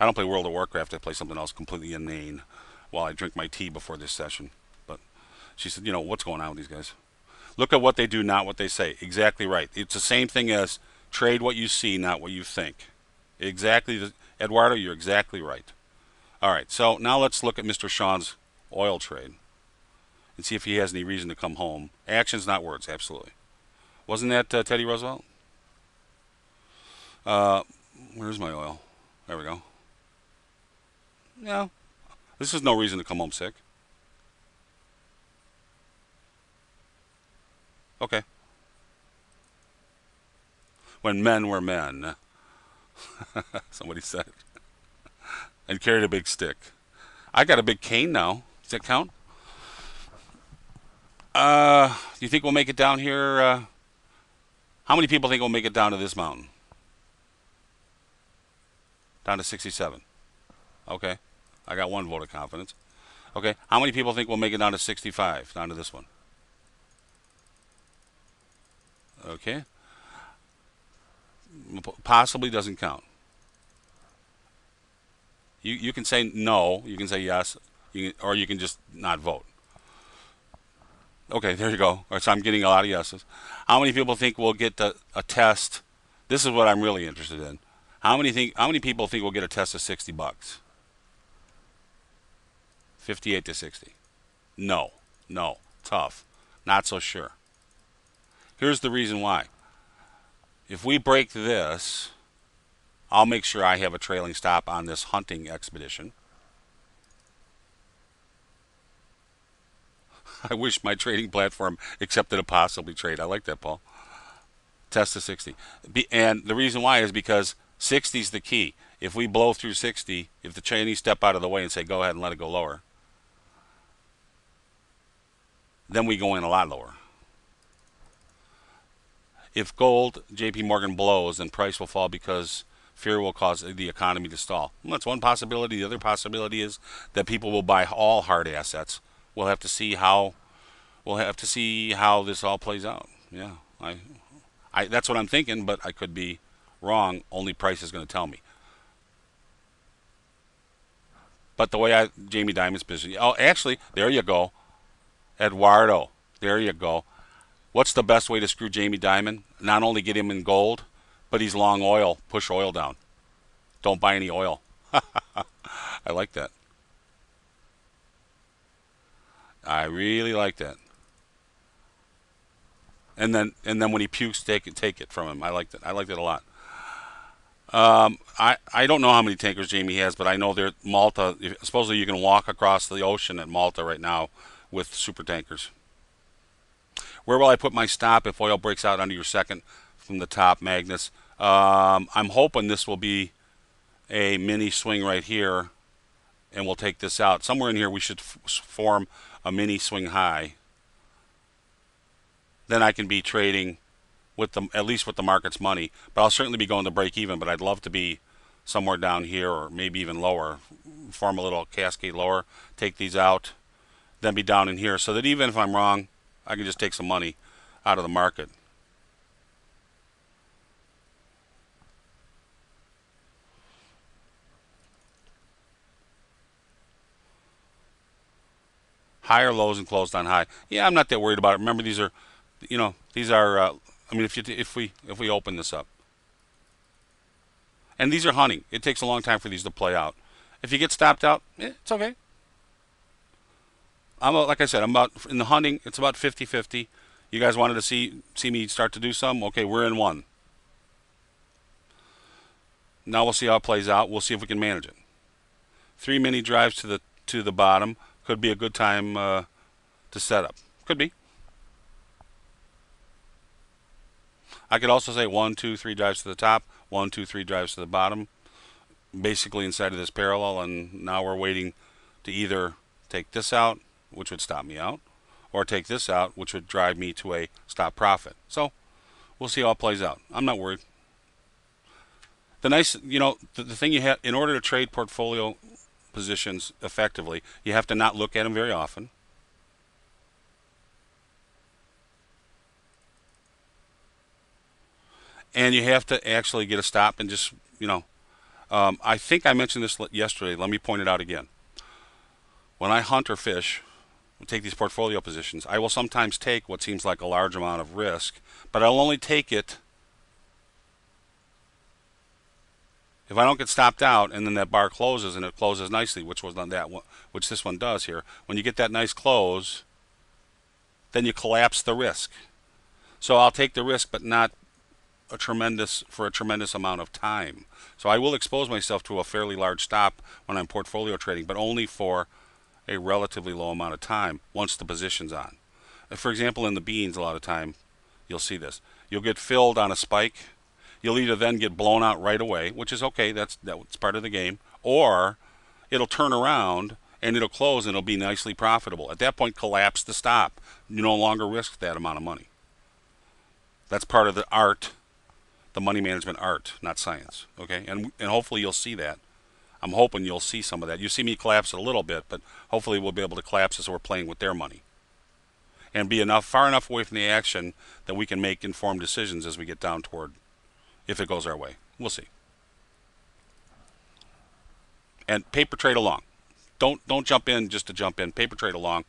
I don't play World of Warcraft, I play something else completely inane while I drink my tea before this session. But she said, You know, what's going on with these guys? Look at what they do, not what they say. Exactly right. It's the same thing as trade what you see, not what you think. Exactly. The, Eduardo, you're exactly right. All right, so now let's look at Mr. Sean's oil trade and see if he has any reason to come home. Actions, not words, absolutely. Wasn't that uh, Teddy Roosevelt? Uh, where's my oil? There we go. No, this is no reason to come home sick. Okay. When men were men, somebody said, and carried a big stick. I got a big cane now. Does that count? Uh, do you think we'll make it down here? Uh, how many people think we'll make it down to this mountain? Down to 67. Okay. I got one vote of confidence. Okay. How many people think we'll make it down to 65? Down to this one. Okay. Possibly doesn't count. You you can say no, you can say yes, you can, or you can just not vote. Okay, there you go. So I'm getting a lot of yeses. How many people think we'll get the, a test? This is what I'm really interested in. How many think? How many people think we'll get a test of 60 bucks? 58 to 60. No, no, tough. Not so sure. Here's the reason why. If we break this, I'll make sure I have a trailing stop on this hunting expedition. I wish my trading platform accepted a possibly trade. I like that, Paul. Test to 60. Be, and the reason why is because 60 is the key. If we blow through 60, if the Chinese step out of the way and say, go ahead and let it go lower, then we go in a lot lower. If gold, JP Morgan blows, then price will fall because fear will cause the economy to stall. Well, that's one possibility. The other possibility is that people will buy all hard assets we'll have to see how we'll have to see how this all plays out. Yeah, I, I that's what I'm thinking, but I could be wrong. Only price is going to tell me. But the way I Jamie Dimon's position. Oh, actually, there you go, Eduardo. There you go. What's the best way to screw Jamie Dimon? Not only get him in gold, but he's long oil. Push oil down. Don't buy any oil. I like that. I really like that. And then and then when he pukes, take it take it from him. I like that. I like that a lot. Um, I I don't know how many tankers Jamie has, but I know there Malta. Supposedly you can walk across the ocean at Malta right now with super tankers. Where will I put my stop if oil breaks out under your second from the top, Magnus? Um, I'm hoping this will be a mini swing right here, and we'll take this out. Somewhere in here we should form a mini swing high, then I can be trading with the at least with the market's money. But I'll certainly be going to break even. But I'd love to be somewhere down here or maybe even lower, form a little cascade lower, take these out, then be down in here, so that even if I'm wrong, I can just take some money out of the market. Higher lows and closed on high. Yeah, I'm not that worried about it. Remember, these are, you know, these are. Uh, I mean, if you if we if we open this up, and these are hunting, it takes a long time for these to play out. If you get stopped out, eh, it's okay. I'm like I said, I'm about in the hunting. It's about 50-50. You guys wanted to see see me start to do some. Okay, we're in one. Now we'll see how it plays out. We'll see if we can manage it. Three mini drives to the to the bottom could be a good time uh, to set up. Could be. I could also say one, two, three drives to the top, one, two, three drives to the bottom, basically inside of this parallel, and now we're waiting to either take this out, which would stop me out, or take this out, which would drive me to a stop profit. So we'll see how it plays out. I'm not worried. The nice, you know, the, the thing you have in order to trade portfolio positions effectively, you have to not look at them very often. And you have to actually get a stop and just, you know, um, I think I mentioned this yesterday. Let me point it out again. When I hunt or fish, take these portfolio positions, I will sometimes take what seems like a large amount of risk, but I'll only take it If I don't get stopped out and then that bar closes and it closes nicely, which was on that one, which this one does here, when you get that nice close, then you collapse the risk. So I'll take the risk, but not a tremendous for a tremendous amount of time. So I will expose myself to a fairly large stop when I'm portfolio trading, but only for a relatively low amount of time once the position's on. For example, in the beans, a lot of time you'll see this. You'll get filled on a spike you'll either then get blown out right away, which is okay, that's that's part of the game, or it'll turn around and it'll close and it'll be nicely profitable. At that point, collapse the stop. You no longer risk that amount of money. That's part of the art, the money management art, not science. Okay, and and hopefully you'll see that. I'm hoping you'll see some of that. You see me collapse it a little bit, but hopefully we'll be able to collapse as we're playing with their money and be enough far enough away from the action that we can make informed decisions as we get down toward if it goes our way. We'll see. And paper trade along. Don't don't jump in just to jump in. Paper trade along.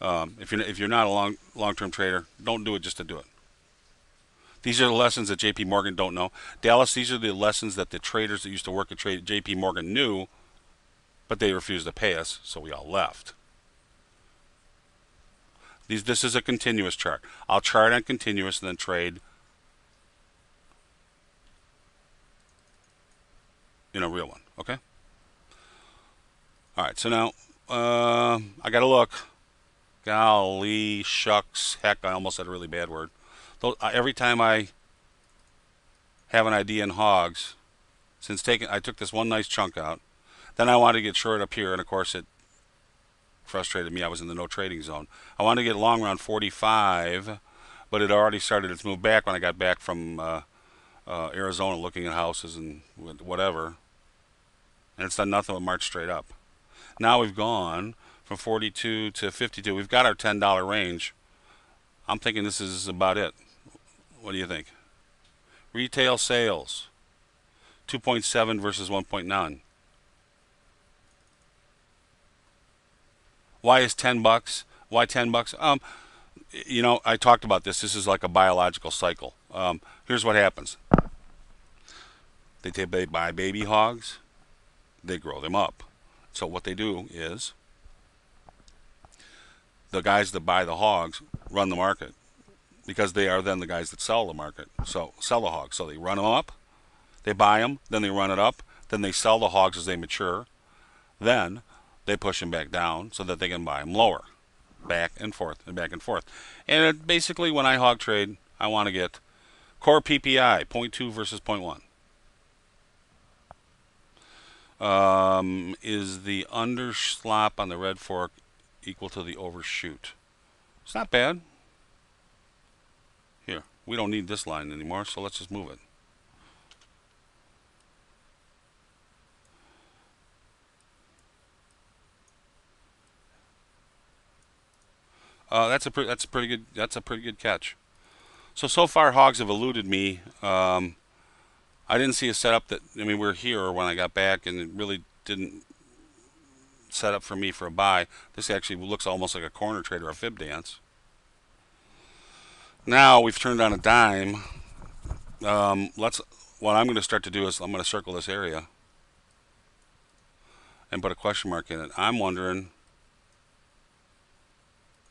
Um, if you're if you're not a long long term trader, don't do it just to do it. These are the lessons that J.P. Morgan don't know. Dallas, these are the lessons that the traders that used to work at trade J.P. Morgan knew, but they refused to pay us, so we all left. These, this is a continuous chart. I'll chart on continuous and then trade in a real one. Okay. All right. So now uh, I got to look. Golly shucks, heck! I almost said a really bad word. Though, every time I have an idea in hogs, since taking I took this one nice chunk out, then I wanted to get short up here, and of course it frustrated me. I was in the no trading zone. I wanted to get long around 45, but it already started its move back when I got back from uh, uh, Arizona looking at houses and whatever. And it's done nothing but march straight up. Now we've gone from 42 to 52. We've got our $10 range. I'm thinking this is about it. What do you think? Retail sales 2.7 versus 1.9. Why is 10 bucks? Why 10 bucks? Um, you know, I talked about this. This is like a biological cycle. Um, here's what happens. They, they buy baby hogs, they grow them up. So what they do is the guys that buy the hogs run the market because they are then the guys that sell the market. So sell the hogs. So they run them up, they buy them, then they run it up, then they sell the hogs as they mature. Then they push them back down so that they can buy them lower, back and forth and back and forth. And basically, when I hog trade, I want to get core PPI 0.2 versus 0.1. Um, is the underslop on the red fork equal to the overshoot? It's not bad. Here, we don't need this line anymore, so let's just move it. Uh, that's a that's a pretty good that's a pretty good catch. So so far hogs have eluded me. Um, I didn't see a setup that I mean we're here when I got back and it really didn't set up for me for a buy. This actually looks almost like a corner trade or a fib dance. Now we've turned on a dime. Um, let's. What I'm going to start to do is I'm going to circle this area and put a question mark in it. I'm wondering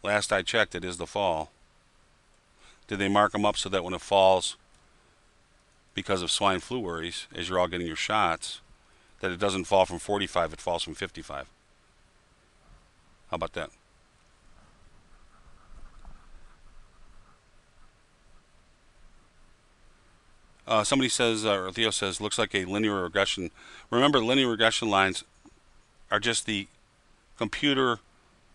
Last I checked, it is the fall. Did they mark them up so that when it falls, because of swine flu worries, as you're all getting your shots, that it doesn't fall from 45, it falls from 55? How about that? Uh, somebody says, uh, or Theo says, looks like a linear regression. Remember, linear regression lines are just the computer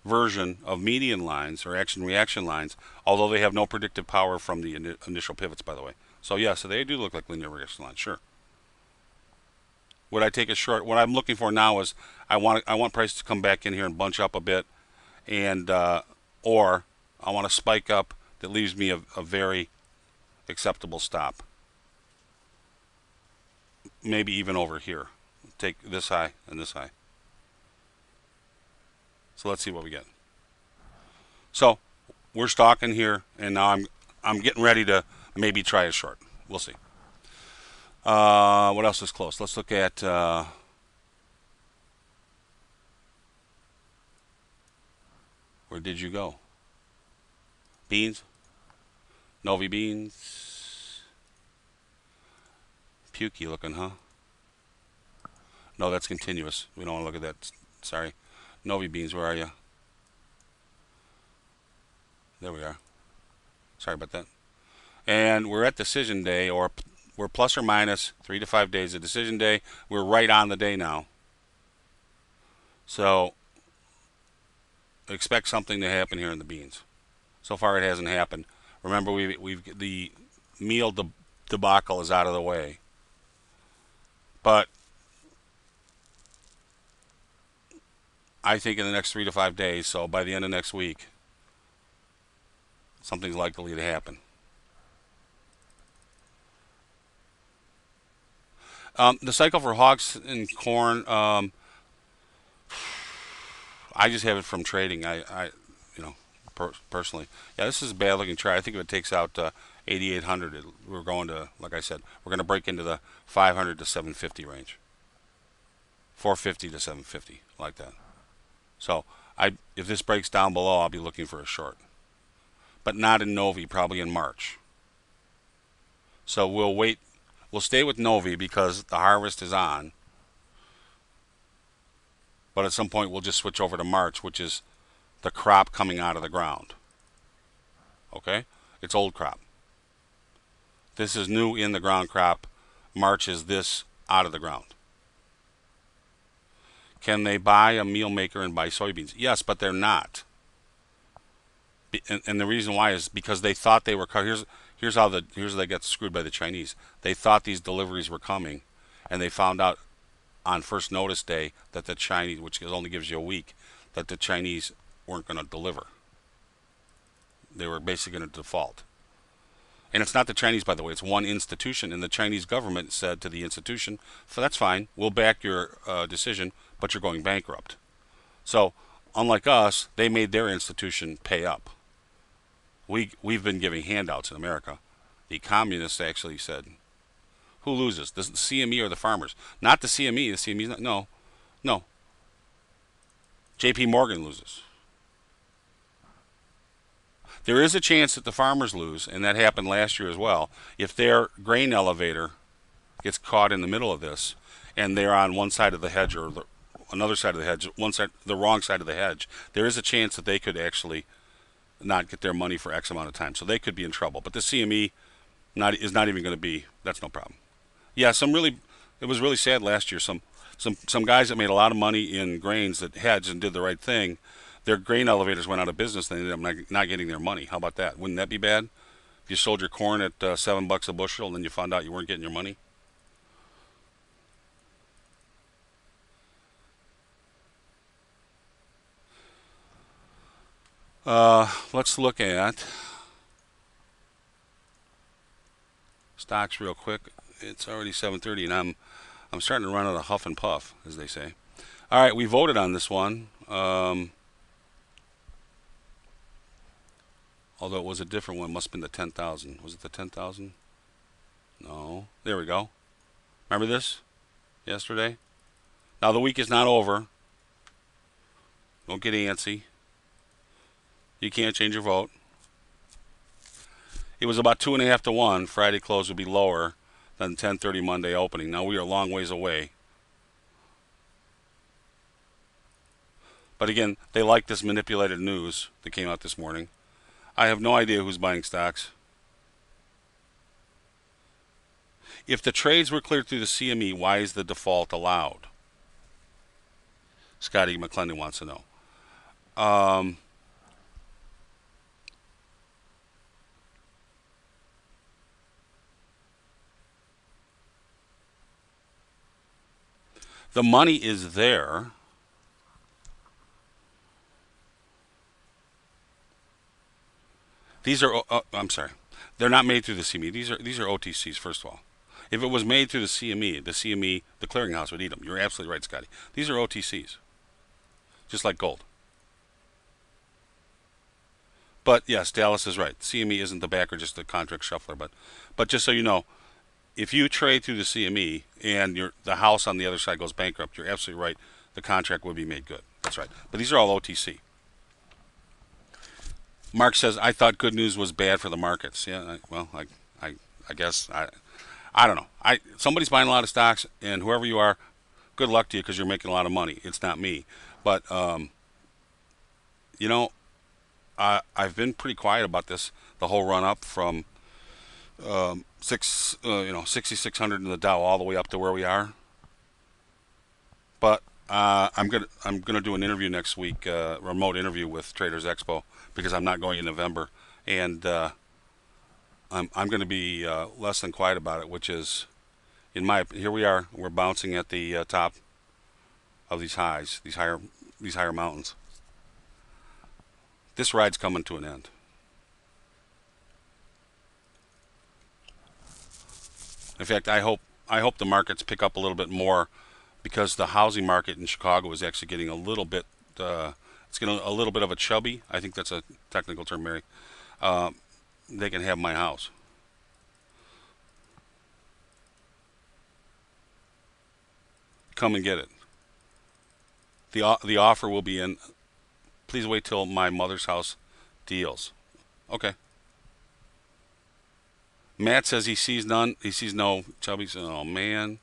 version of median lines or action reaction lines, although they have no predictive power from the in initial pivots, by the way. So, yeah, so they do look like linear regression lines, sure. Would I take a short? What I'm looking for now is I want I want price to come back in here and bunch up a bit, and uh, or I want to spike up that leaves me a, a very acceptable stop. Maybe even over here. Take this high and this high. So let's see what we get. So we're stalking here, and now I'm I'm getting ready to maybe try a short. We'll see. Uh, what else is close? Let's look at. Uh, where did you go? Beans? Novi beans? Pukey looking, huh? No, that's continuous. We don't want to look at that. Sorry. Novi beans, where are you? There we are. Sorry about that. And we're at decision day, or we're plus or minus three to five days of decision day. We're right on the day now. So expect something to happen here in the beans. So far, it hasn't happened. Remember, we we've the meal debacle is out of the way. But I think in the next three to five days, so by the end of next week, something's likely to happen. Um, the cycle for hogs and corn, um, I just have it from trading. I, I, you know, per- personally. Yeah, this is a bad looking chart. I think if it takes out uh, 8,800, it, we're going to, like I said, we're going to break into the 500 to 750 range. 450 to 750, like that. So I, if this breaks down below, I'll be looking for a short, but not in Novi, probably in March. So we'll wait. We'll stay with Novi because the harvest is on. But at some point, we'll just switch over to March, which is the crop coming out of the ground. Okay? It's old crop. This is new in the ground crop. March is this out of the ground. Can they buy a meal maker and buy soybeans? Yes, but they're not. And, and the reason why is because they thought they were. Here's here's how the here's how they got screwed by the Chinese. They thought these deliveries were coming, and they found out on first notice day that the Chinese, which only gives you a week, that the Chinese weren't going to deliver. They were basically going to default. And it's not the Chinese, by the way. It's one institution, and the Chinese government said to the institution, "That's fine. We'll back your uh, decision, but you're going bankrupt." So, unlike us, they made their institution pay up. We we've been giving handouts in America. The communists actually said, "Who loses? The CME or the farmers? Not the CME. The CME. Not, no, no. J.P. Morgan loses." There is a chance that the farmers lose, and that happened last year as well. If their grain elevator gets caught in the middle of this, and they're on one side of the hedge or the, another side of the hedge, one side, the wrong side of the hedge, there is a chance that they could actually not get their money for X amount of time. So they could be in trouble. But the CME not is not even going to be. That's no problem. Yeah, some really. It was really sad last year. Some some some guys that made a lot of money in grains that hedged and did the right thing their grain elevators went out of business, they ended up not, getting their money. How about that? Wouldn't that be bad? If you sold your corn at uh, seven bucks a bushel and then you found out you weren't getting your money. Uh, let's look at stocks real quick. It's already 7:30, and I'm I'm starting to run out of huff and puff, as they say. All right, we voted on this one. Um, Although it was a different one, must have been the 10,000. Was it the 10,000? No. There we go. Remember this? Yesterday? Now the week is not over. Don't get antsy. You can't change your vote. It was about two and a half to one. Friday close would be lower than 10:30 Monday opening. Now we are a long ways away. But again, they like this manipulated news that came out this morning. I have no idea who's buying stocks. If the trades were cleared through the CME, why is the default allowed? Scotty McClendon wants to know. Um, the money is there. These are, uh, I'm sorry, they're not made through the CME. These are these are OTCs. First of all, if it was made through the CME, the CME, the clearinghouse would eat them. You're absolutely right, Scotty. These are OTCs, just like gold. But yes, Dallas is right. CME isn't the backer, just the contract shuffler. But, but just so you know, if you trade through the CME and your the house on the other side goes bankrupt, you're absolutely right. The contract would be made good. That's right. But these are all OTC. Mark says, "I thought good news was bad for the markets." Yeah, I, well, I, I, I guess I, I don't know. I somebody's buying a lot of stocks, and whoever you are, good luck to you because you're making a lot of money. It's not me, but um, you know, I I've been pretty quiet about this the whole run up from um, six, uh, you know, sixty six hundred in the Dow all the way up to where we are. But uh, I'm gonna I'm gonna do an interview next week, uh, remote interview with Traders Expo because I'm not going in November, and uh, I'm I'm going to be uh, less than quiet about it. Which is, in my here we are, we're bouncing at the uh, top of these highs, these higher these higher mountains. This ride's coming to an end. In fact, I hope I hope the markets pick up a little bit more because the housing market in Chicago is actually getting a little bit uh, it's getting a little bit of a chubby. I think that's a technical term, Mary. Uh, they can have my house. Come and get it. the The offer will be in. Please wait till my mother's house deals. Okay. Matt says he sees none. He sees no. Chubby says, "Oh man,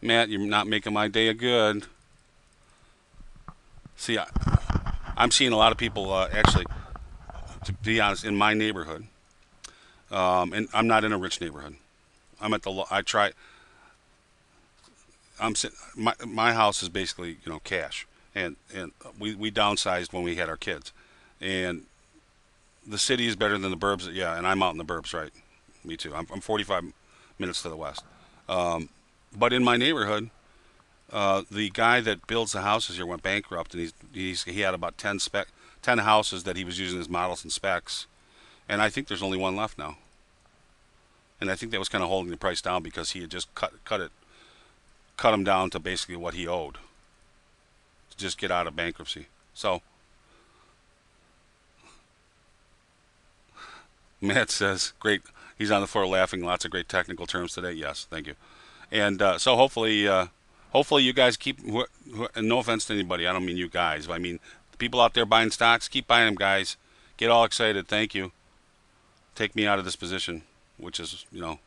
Matt, you're not making my day a good." See, I, am seeing a lot of people uh, actually, to be honest, in my neighborhood. Um, and I'm not in a rich neighborhood. I'm at the. I try. I'm my my house is basically you know cash, and and we we downsized when we had our kids, and the city is better than the burbs. Yeah, and I'm out in the burbs, right? Me too. I'm, I'm 45 minutes to the west. Um, but in my neighborhood, uh, the guy that builds the houses here went bankrupt, and he's, he's he had about 10 spec 10 houses that he was using as models and specs, and I think there's only one left now. And I think that was kind of holding the price down because he had just cut cut it, cut him down to basically what he owed. To just get out of bankruptcy. So. Matt says, "Great he's on the floor laughing. Lots of great technical terms today. Yes, thank you. And uh, so hopefully, uh, hopefully you guys keep. and no offense to anybody, I don't mean you guys, but I mean people out there buying stocks. Keep buying them, guys. Get all excited. Thank you. Take me out of this position, which is you know.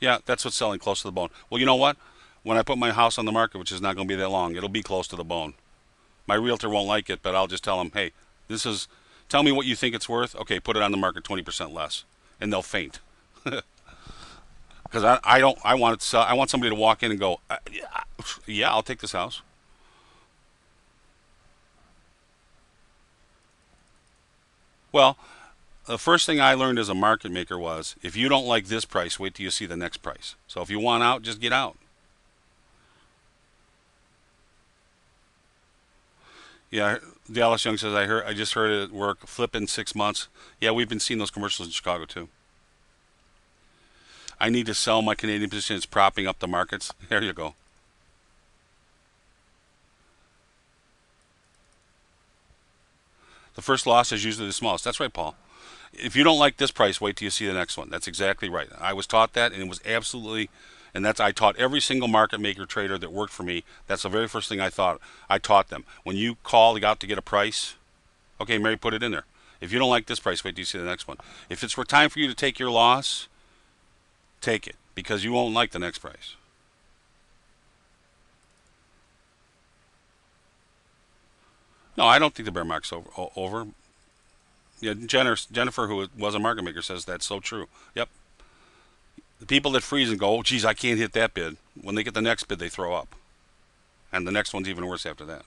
Yeah, that's what's selling close to the bone. Well, you know what? When I put my house on the market, which is not going to be that long, it'll be close to the bone. My realtor won't like it, but I'll just tell him, hey, this is Tell me what you think it's worth. Okay, put it on the market 20% less, and they'll faint. Because I, I don't I want it sell, I want somebody to walk in and go, uh, yeah, I'll take this house. Well, the first thing I learned as a market maker was if you don't like this price, wait till you see the next price. So if you want out, just get out. Yeah, Dallas Young says I heard. I just heard it work. Flip in six months. Yeah, we've been seeing those commercials in Chicago too. I need to sell my Canadian position. It's propping up the markets. There you go. The first loss is usually the smallest. That's right, Paul. If you don't like this price, wait till you see the next one. That's exactly right. I was taught that, and it was absolutely and that's I taught every single market maker trader that worked for me. That's the very first thing I thought. I taught them when you call out to get a price. Okay, Mary, put it in there. If you don't like this price, wait till you see the next one. If it's for time for you to take your loss, take it because you won't like the next price. No, I don't think the bear market's over. over. Yeah, Jennifer, who was a market maker, says that's so true. Yep, the people that freeze and go, oh, geez, I can't hit that bid, when they get the next bid, they throw up. And the next one's even worse after that.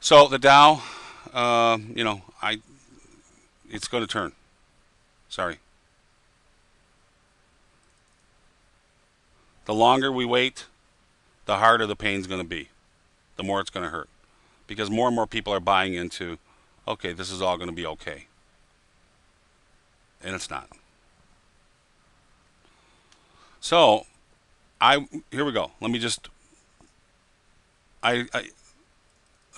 So the Dow, uh, you know, I, it's going to turn. Sorry. The longer we wait, the harder the pain's going to be. The more it's going to hurt. Because more and more people are buying into, okay, this is all going to be okay and it's not. So, I here we go. Let me just. I, I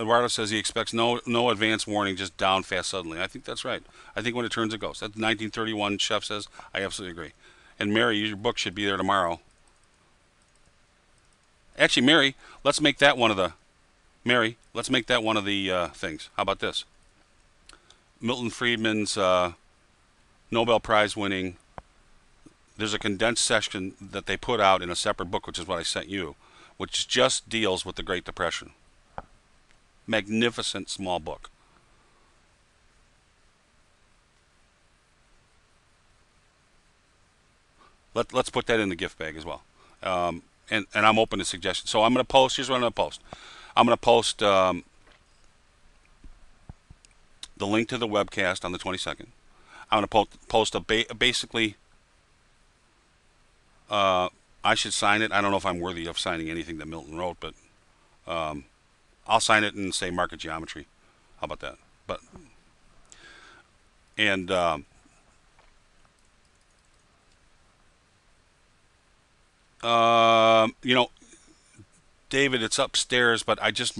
Eduardo says he expects no no advance warning, just down fast suddenly. I think that's right. I think when it turns, it goes. That's 1931. Chef says I absolutely agree. And Mary, your book should be there tomorrow. Actually, Mary, let's make that one of the. Mary, let's make that one of the uh, things. How about this? Milton Friedman's uh, Nobel Prize winning. There's a condensed section that they put out in a separate book, which is what I sent you, which just deals with the Great Depression. Magnificent small book. Let, let's put that in the gift bag as well. Um, and, and I'm open to suggestions. So I'm going to post. Here's what I'm going to post. I'm going to post um, the link to the webcast on the 22nd. I'm going to post a ba- basically. Uh, I should sign it. I don't know if I'm worthy of signing anything that Milton wrote, but um, I'll sign it and say market geometry. How about that? But and um, uh, you know, David, it's upstairs, but I just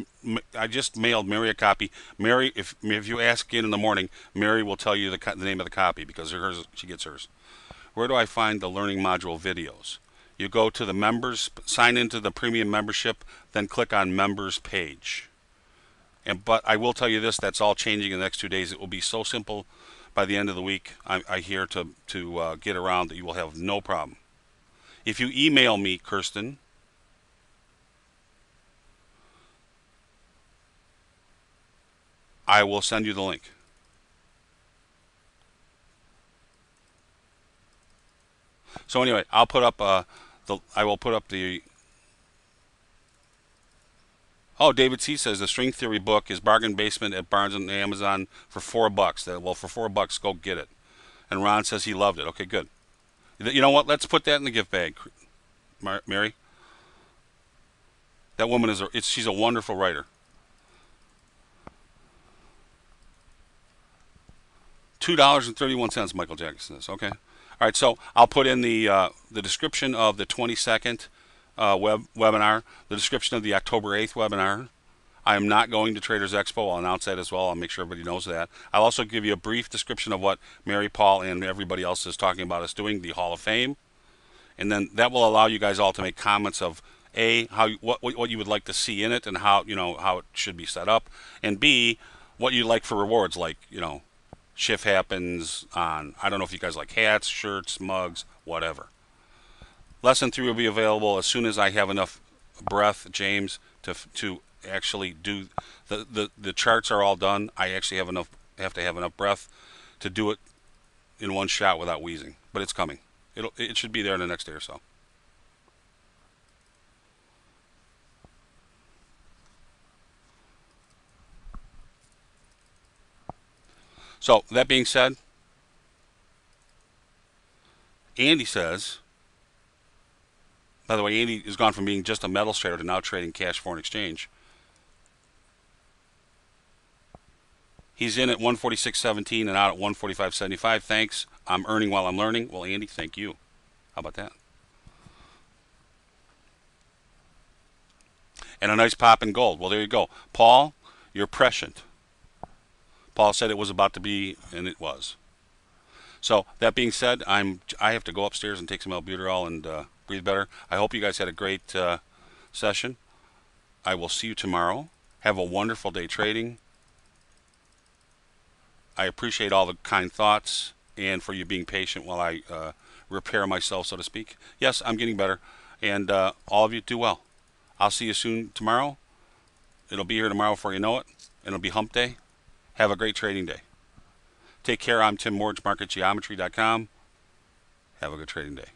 I just mailed Mary a copy. Mary, if if you ask again in the morning, Mary will tell you the, the name of the copy because hers she gets hers. Where do I find the learning module videos? You go to the members, sign into the premium membership, then click on members page. And but I will tell you this: that's all changing in the next two days. It will be so simple by the end of the week. I, I hear to to uh, get around that you will have no problem. If you email me, Kirsten, I will send you the link. So anyway, I'll put up uh, the I will put up the Oh, David C says the string theory book is bargain basement at Barnes and Amazon for four bucks. Well, for four bucks, go get it. And Ron says he loved it. Okay, good. You know what? Let's put that in the gift bag, Mary. That woman is a, she's a wonderful writer. Two dollars and thirty one cents. Michael Jackson says. Okay. All right. So I'll put in the uh, the description of the twenty second uh, web webinar, the description of the October eighth webinar. I am not going to Traders Expo. I'll announce that as well. I'll make sure everybody knows that. I'll also give you a brief description of what Mary Paul and everybody else is talking about us doing, the Hall of Fame, and then that will allow you guys all to make comments of a how what what you would like to see in it and how you know how it should be set up, and b what you like for rewards, like you know shift happens on, I don't know if you guys like hats, shirts, mugs, whatever. Lesson three will be available as soon as I have enough breath, James, to to actually do the, the the charts are all done. I actually have enough have to have enough breath to do it in one shot without wheezing. But it's coming. It'll it should be there in the next day or so. So, that being said, Andy says, by the way, Andy has gone from being just a metals trader to now trading cash foreign exchange. He's in at 146.17 and out at 145.75. Thanks. I'm earning while I'm learning. Well, Andy, thank you. How about that? And a nice pop in gold. Well, there you go. Paul, you're prescient. Paul said it was about to be, and it was. So that being said, I'm I have to go upstairs and take some albuterol and uh, breathe better. I hope you guys had a great uh, session. I will see you tomorrow. Have a wonderful day trading. I appreciate all the kind thoughts and for you being patient while I uh, repair myself, so to speak. Yes, I'm getting better, and uh, all of you do well. I'll see you soon tomorrow. It'll be here tomorrow before you know it. It'll be hump day. Have a great trading day. Take care. I'm Tim Morge, marketgeometry.com. Have a good trading day.